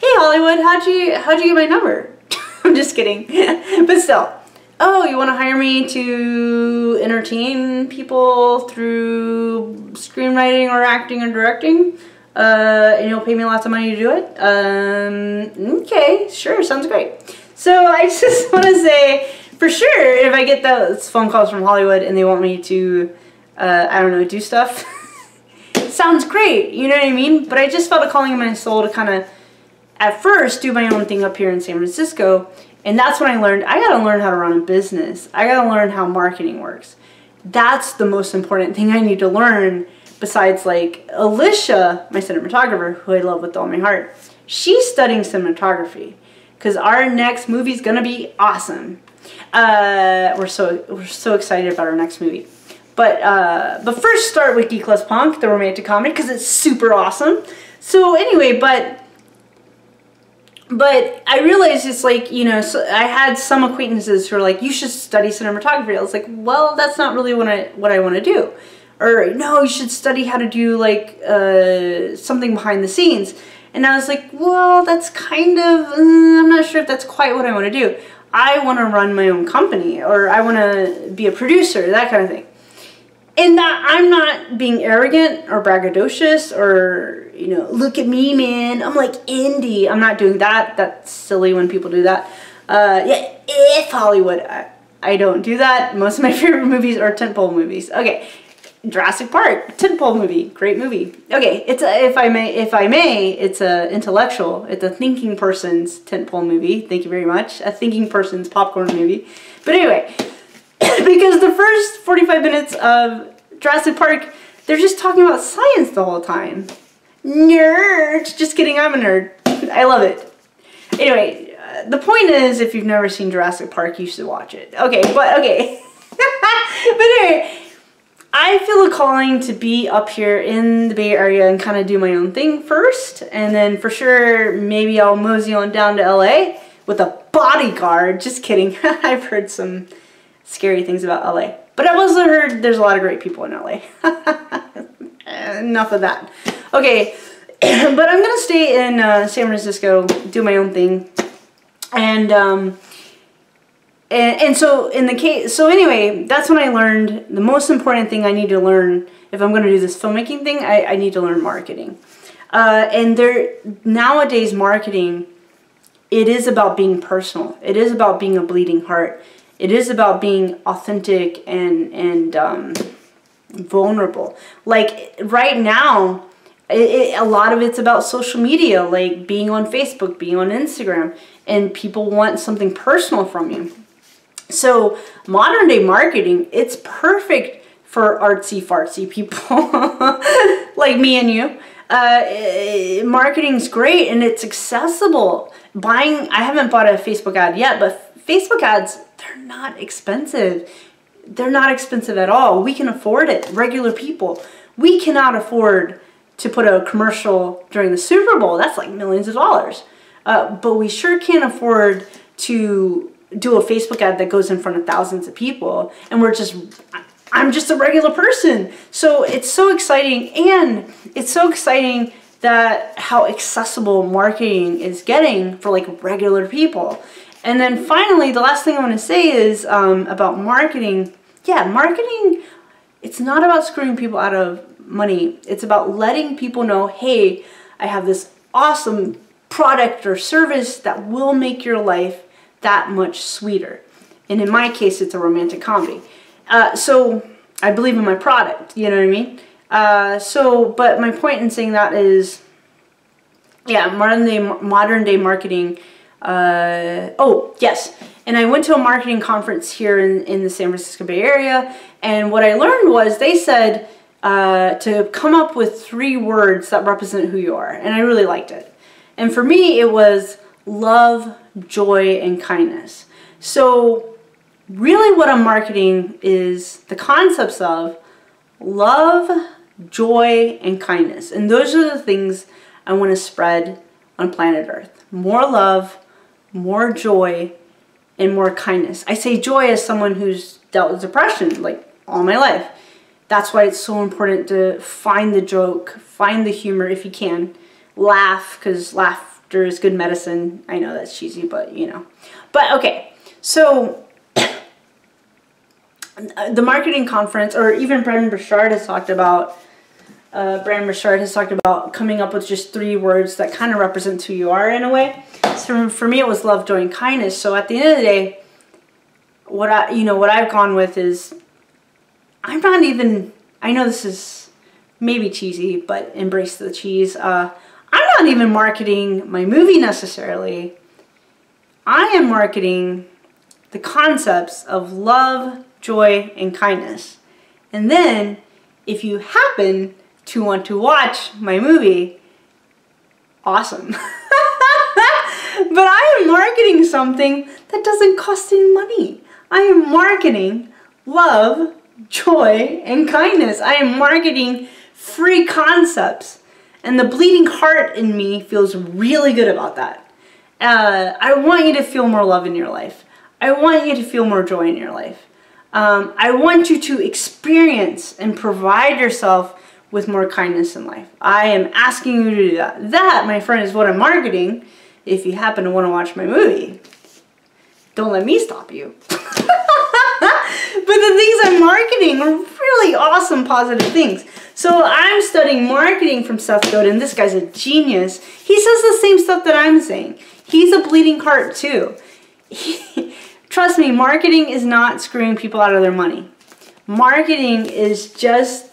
Hollywood, how'd you, how'd you get my number? [laughs] I'm just kidding. [laughs] but still, oh, you want to hire me to entertain people through screenwriting or acting or directing? Uh, and you'll pay me lots of money to do it. Um, okay, sure, sounds great. So [laughs] I just want to say, for sure, if I get those phone calls from Hollywood and they want me to, uh, I don't know, do stuff, [laughs] sounds great, you know what I mean? But I just felt a calling in my soul to kind of, at first, do my own thing up here in San Francisco. And that's when I learned, I gotta learn how to run a business. I gotta learn how marketing works. That's the most important thing I need to learn besides like Alicia, my cinematographer, who I love with all my heart, she's studying cinematography because our next movie is gonna be awesome. Uh, we're so we're so excited about our next movie. But uh, but first start with Geek Loves Punk, the romantic comedy, because it's super awesome. So anyway, but but I realized it's like, you know, so I had some acquaintances who were like, you should study cinematography. I was like, well, that's not really what I, what I want to do. Or, no, you should study how to do, like, uh, something behind the scenes. And I was like, well, that's kind of, uh, I'm not sure if that's quite what I want to do. I want to run my own company, or I want to be a producer, that kind of thing. And that I'm not being arrogant or braggadocious or, you know, look at me, man. I'm like indie. I'm not doing that. That's silly when people do that. Uh, yeah, if Hollywood. I, I don't do that. Most of my [laughs] favorite movies are tentpole movies. Okay, Jurassic Park, tentpole movie, great movie. Okay, it's a, if I may, if I may, it's a intellectual. It's a thinking person's tentpole movie. Thank you very much. A thinking person's popcorn movie. But anyway, [coughs] because the first 45 minutes of Jurassic Park, they're just talking about science the whole time. Nerd! Just kidding, I'm a nerd. I love it. Anyway, uh, the point is, if you've never seen Jurassic Park, you should watch it. Okay, but okay. [laughs] but anyway, I feel a calling to be up here in the Bay Area and kind of do my own thing first. And then for sure, maybe I'll mosey on down to LA with a bodyguard. Just kidding. [laughs] I've heard some scary things about LA. But I've also heard there's a lot of great people in LA. [laughs] Enough of that. Okay, [clears throat] but I'm gonna stay in uh, San Francisco, do my own thing, and um, and and so in the case, so anyway, that's when I learned the most important thing I need to learn if I'm gonna do this filmmaking thing. I, I need to learn marketing, uh, and there nowadays marketing, it is about being personal. It is about being a bleeding heart it is about being authentic and and um, vulnerable. Like right now, it, it, a lot of it's about social media, like being on Facebook, being on Instagram, and people want something personal from you. So modern day marketing, it's perfect for artsy fartsy people [laughs] like me and you. Uh, marketing's great and it's accessible. Buying, I haven't bought a Facebook ad yet, but Facebook ads, they're not expensive. They're not expensive at all. We can afford it, regular people. We cannot afford to put a commercial during the Super Bowl. That's like millions of dollars. Uh, but we sure can't afford to do a Facebook ad that goes in front of thousands of people. And we're just, I'm just a regular person. So it's so exciting. And it's so exciting that how accessible marketing is getting for like regular people. And then finally, the last thing I want to say is um, about marketing. Yeah, marketing, it's not about screwing people out of money. It's about letting people know, hey, I have this awesome product or service that will make your life that much sweeter. And in my case, it's a romantic comedy. Uh, so I believe in my product, you know what I mean? Uh, so, but my point in saying that is, yeah, modern day, modern day marketing uh, oh, yes. And I went to a marketing conference here in, in the San Francisco Bay Area, and what I learned was they said uh, to come up with three words that represent who you are, and I really liked it. And for me, it was love, joy, and kindness. So really what I'm marketing is the concepts of love, joy, and kindness. And those are the things I want to spread on planet Earth. More love, more joy and more kindness. I say joy as someone who's dealt with depression like all my life. That's why it's so important to find the joke, find the humor if you can. Laugh, because laughter is good medicine. I know that's cheesy, but you know. But okay, so [clears throat] the marketing conference, or even Brendon Burchard has talked about, uh, Brendon Burchard has talked about coming up with just three words that kind of represent who you are in a way. So for me, it was love, joy, and kindness. So at the end of the day, what I, you know, what I've gone with is, I'm not even, I know this is maybe cheesy, but embrace the cheese. Uh, I'm not even marketing my movie necessarily. I am marketing the concepts of love, joy, and kindness. And then, if you happen to want to watch my movie, awesome. [laughs] but I am marketing something that doesn't cost any money. I am marketing love, joy, and kindness. I am marketing free concepts. And the bleeding heart in me feels really good about that. Uh, I want you to feel more love in your life. I want you to feel more joy in your life. Um, I want you to experience and provide yourself with more kindness in life. I am asking you to do that. That, my friend, is what I'm marketing if you happen to want to watch my movie. Don't let me stop you. [laughs] but the things I'm marketing are really awesome, positive things. So I'm studying marketing from Seth Godin. This guy's a genius. He says the same stuff that I'm saying. He's a bleeding heart too. He, [laughs] trust me, marketing is not screwing people out of their money. Marketing is just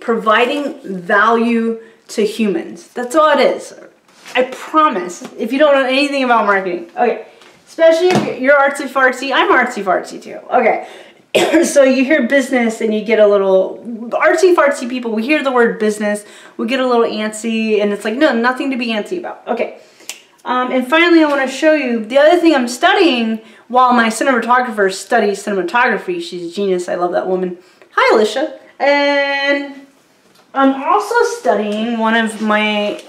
providing value to humans. That's all it is. I promise. If you don't know anything about marketing. Okay. Especially if you're artsy fartsy. I'm artsy fartsy too. Okay. [clears throat] so you hear business and you get a little artsy fartsy people. We hear the word business. We get a little antsy and it's like, no, nothing to be antsy about. Okay. Um, and finally, I want to show you the other thing I'm studying while my cinematographer studies cinematography. She's a genius. I love that woman. Hi, Alicia. And I'm also studying one of my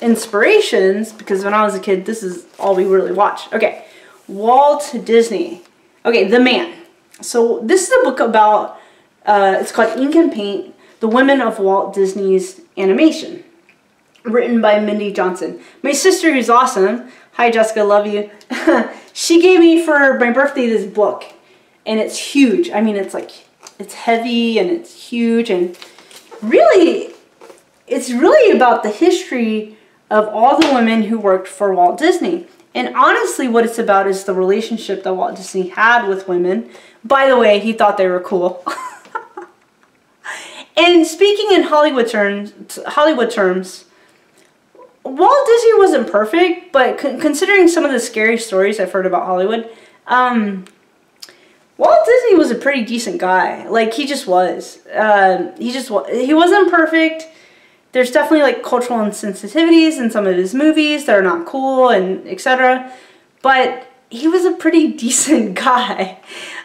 inspirations because when I was a kid, this is all we really watched. Okay, Walt Disney. Okay, The Man. So this is a book about, uh, it's called Ink and Paint, The Women of Walt Disney's Animation, written by Mindy Johnson. My sister, who's awesome, hi Jessica, love you, [laughs] she gave me for my birthday this book, and it's huge. I mean, it's like, it's heavy and it's huge, and really, it's really about the history of all the women who worked for Walt Disney. And honestly, what it's about is the relationship that Walt Disney had with women. By the way, he thought they were cool. [laughs] and speaking in Hollywood terms, Hollywood terms, Walt Disney wasn't perfect, but con considering some of the scary stories I've heard about Hollywood, um, Walt Disney was a pretty decent guy. Like he just was. Uh, he just he wasn't perfect there's definitely like cultural insensitivities in some of his movies that are not cool and etc. But he was a pretty [laughs] decent guy,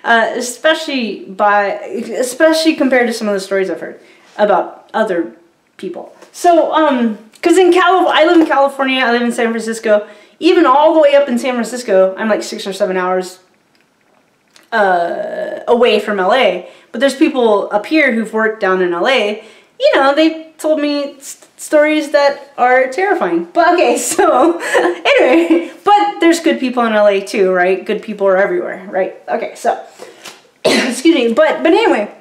uh, especially by especially compared to some of the stories I've heard about other people. So, um, because in Cal, I live in California, I live in San Francisco. Even all the way up in San Francisco, I'm like six or seven hours uh, away from LA. But there's people up here who've worked down in LA. You know, they told me stories that are terrifying. But okay, [laughs] so anyway, but there's good people in LA too, right? Good people are everywhere, right? Okay, so [coughs] excuse me, but but anyway,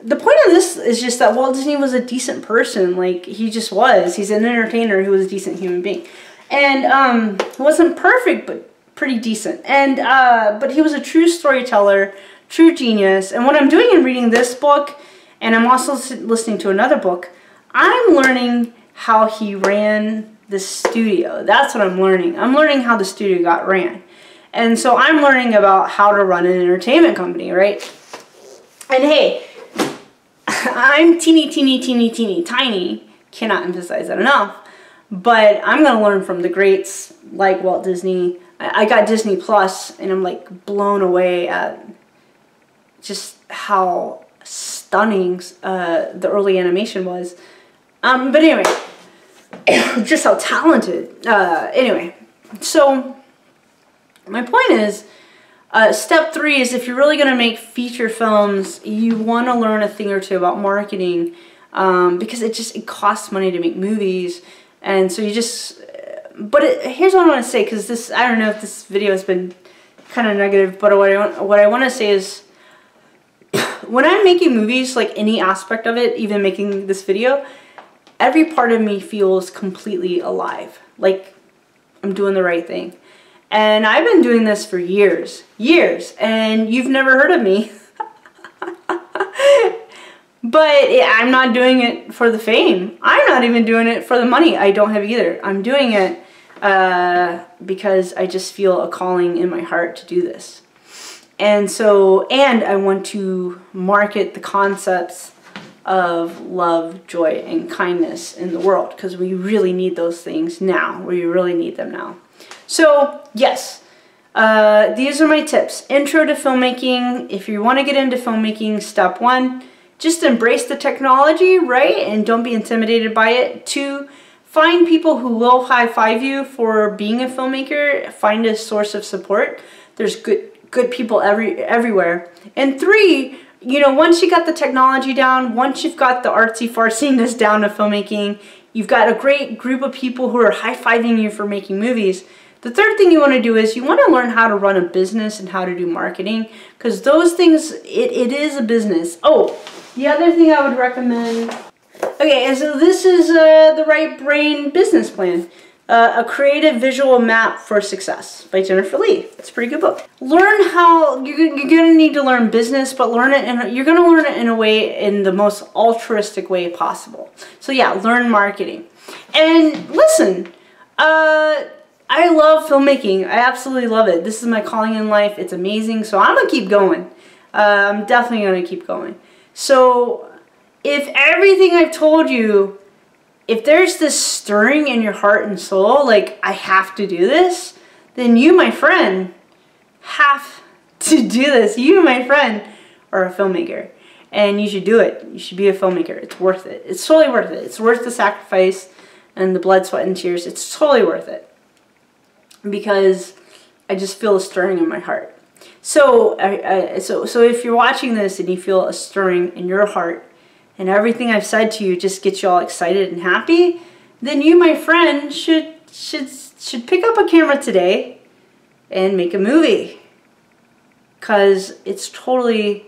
the point of this is just that Walt Disney was a decent person. Like he just was. He's an entertainer who was a decent human being, and um, wasn't perfect, but pretty decent. And uh, but he was a true storyteller, true genius. And what I'm doing in reading this book, and I'm also listening to another book I'm learning how he ran the studio. That's what I'm learning. I'm learning how the studio got ran. And so I'm learning about how to run an entertainment company, right? And hey, [laughs] I'm teeny, teeny, teeny, teeny, tiny. Cannot emphasize that enough. But I'm going to learn from the greats like Walt Disney. I got Disney Plus and I'm like blown away at just how stunning uh, the early animation was. Um, but anyway, [coughs] just how talented. Uh, anyway, so my point is, uh, step three is if you're really going to make feature films, you want to learn a thing or two about marketing um, because it just it costs money to make movies, and so you just. But it, here's what I want to say because this I don't know if this video has been kind of negative, but what I what I want to say is [coughs] when I'm making movies, like any aspect of it, even making this video, every part of me feels completely alive. Like I'm doing the right thing. And I've been doing this for years, years, and you've never heard of me. [laughs] but I'm not doing it for the fame. I'm not even doing it for the money. I don't have either. I'm doing it uh, because I just feel a calling in my heart to do this. And so, and I want to market the concepts of love, joy, and kindness in the world because we really need those things now. We really need them now. So, yes, Uh, these are my tips. Intro to filmmaking. If you want to get into filmmaking, step one, just embrace the technology, right? And don't be intimidated by it. Two, find people who will high-five you for being a filmmaker. Find a source of support. There's good good people every everywhere. And three, you know, once you got the technology down, once you've got the artsy farciness down of filmmaking, you've got a great group of people who are high-fiving you for making movies. The third thing you want to do is you want to learn how to run a business and how to do marketing because those things, it, it is a business. Oh, the other thing I would recommend, okay, so this is uh, the Right Brain Business Plan. Uh, a Creative Visual Map for Success by Jennifer Lee. It's a pretty good book. Learn how, you're, you're going to need to learn business, but learn it, and you're going to learn it in a way, in the most altruistic way possible. So yeah, learn marketing. And listen, uh, I love filmmaking. I absolutely love it. This is my calling in life. It's amazing. So I'm to keep going. Uh, I'm definitely going to keep going. So if everything I've told you, if there's this stirring in your heart and soul, like I have to do this, then you, my friend, have [laughs] to do this. You, my friend, are a filmmaker. And you should do it. You should be a filmmaker. It's worth it. It's totally worth it. It's worth the sacrifice and the blood, sweat, and tears. It's totally worth it because I just feel a stirring in my heart. So, so, so if you're watching this and you feel a stirring in your heart, and everything I've said to you just gets you all excited and happy, then you, my friend, should should should pick up a camera today and make a movie, cause it's totally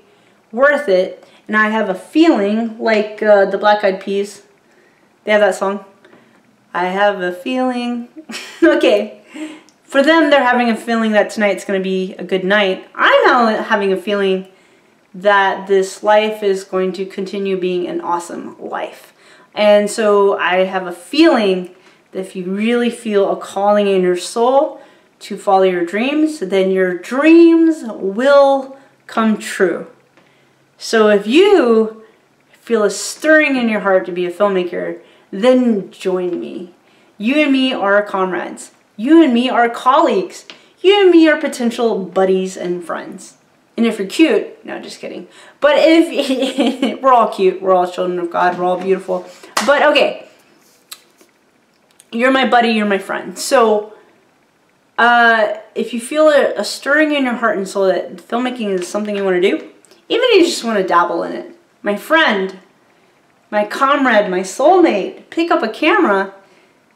worth it. And I have a feeling like uh, the Black Eyed Peas. They have that song. I have a feeling. [laughs] okay for them, they're having a feeling that tonight's going to be a good night. I'm having a feeling that this life is going to continue being an awesome life. And so I have a feeling that if you really feel a calling in your soul to follow your dreams, then your dreams will come true. So if you feel a stirring in your heart to be a filmmaker, then join me. You and me are comrades. You and me are colleagues. You and me are potential buddies and friends. And if you're cute, no, just kidding. But if [laughs] we're all cute, we're all children of God, we're all beautiful. But okay, you're my buddy, you're my friend. So uh, if you feel a, a stirring in your heart and soul that filmmaking is something you want to do, even if you just want to dabble in it, my friend, my comrade, my soulmate, pick up a camera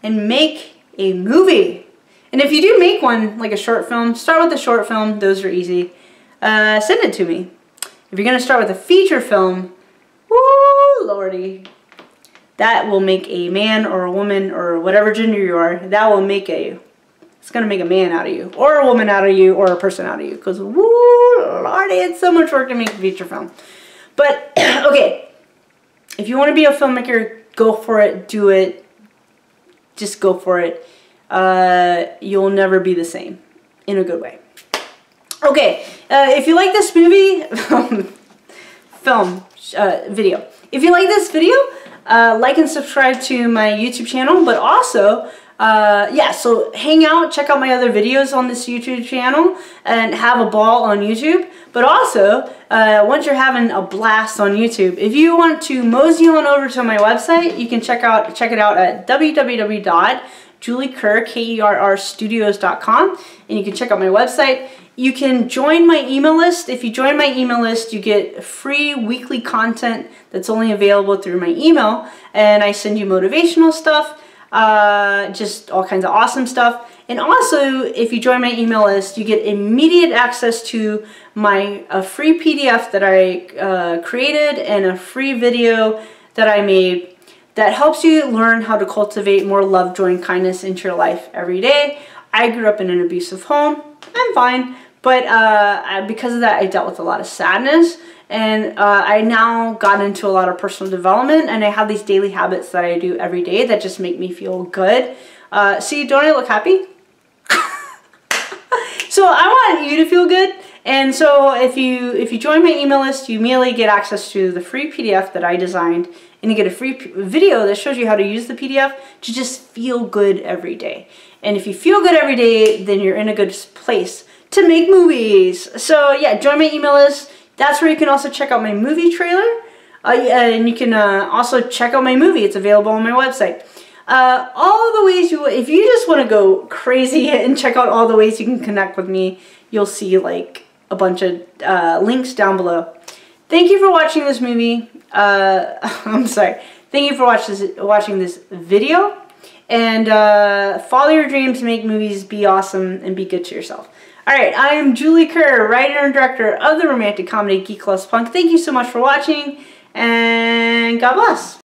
and make a movie. And if you do make one, like a short film, start with a short film. Those are easy. Uh, send it to me. If you're going to start with a feature film, woo, lordy, that will make a man or a woman or whatever gender you are, that will make a, it's going to make a man out of you, or a woman out of you, or a person out of you. Because, woo, lordy, it's so much work to make a feature film. But, [clears throat] okay, if you want to be a filmmaker, go for it, do it, just go for it uh, you'll never be the same in a good way. Okay, uh, if you like this movie, [laughs] film, uh, video, if you like this video, uh, like and subscribe to my YouTube channel, but also, uh, yeah, so hang out, check out my other videos on this YouTube channel, and have a ball on YouTube. But also, uh, once you're having a blast on YouTube, if you want to mosey on over to my website, you can check out check it out at www Julie Kerr, K-E-R-R and you can check out my website. You can join my email list. If you join my email list, you get free weekly content that's only available through my email, and I send you motivational stuff, uh, just all kinds of awesome stuff. And also, if you join my email list, you get immediate access to my a free PDF that I uh, created and a free video that I made that helps you learn how to cultivate more love, joy, and kindness into your life every day. I grew up in an abusive home. I'm fine. But uh, because of that, I dealt with a lot of sadness. And uh, I now got into a lot of personal development. And I have these daily habits that I do every day that just make me feel good. Uh, see, don't I look happy? [laughs] so I want you to feel good. And so if you if you join my email list, you immediately get access to the free PDF that I designed and you get a free video that shows you how to use the PDF to just feel good every day. And if you feel good every day, then you're in a good place to make movies. So yeah, join my email list. That's where you can also check out my movie trailer. Uh, and you can uh, also check out my movie. It's available on my website. Uh, all the ways you, if you just want to go crazy [laughs] and check out all the ways you can connect with me, you'll see like a bunch of uh, links down below. Thank you for watching this movie. Uh, [laughs] I'm sorry. Thank you for watch this, watching this video. And uh, follow your dreams, make movies, be awesome, and be good to yourself. Alright, I am Julie Kerr, writer and director of the romantic comedy Geek Loves Punk. Thank you so much for watching, and God bless.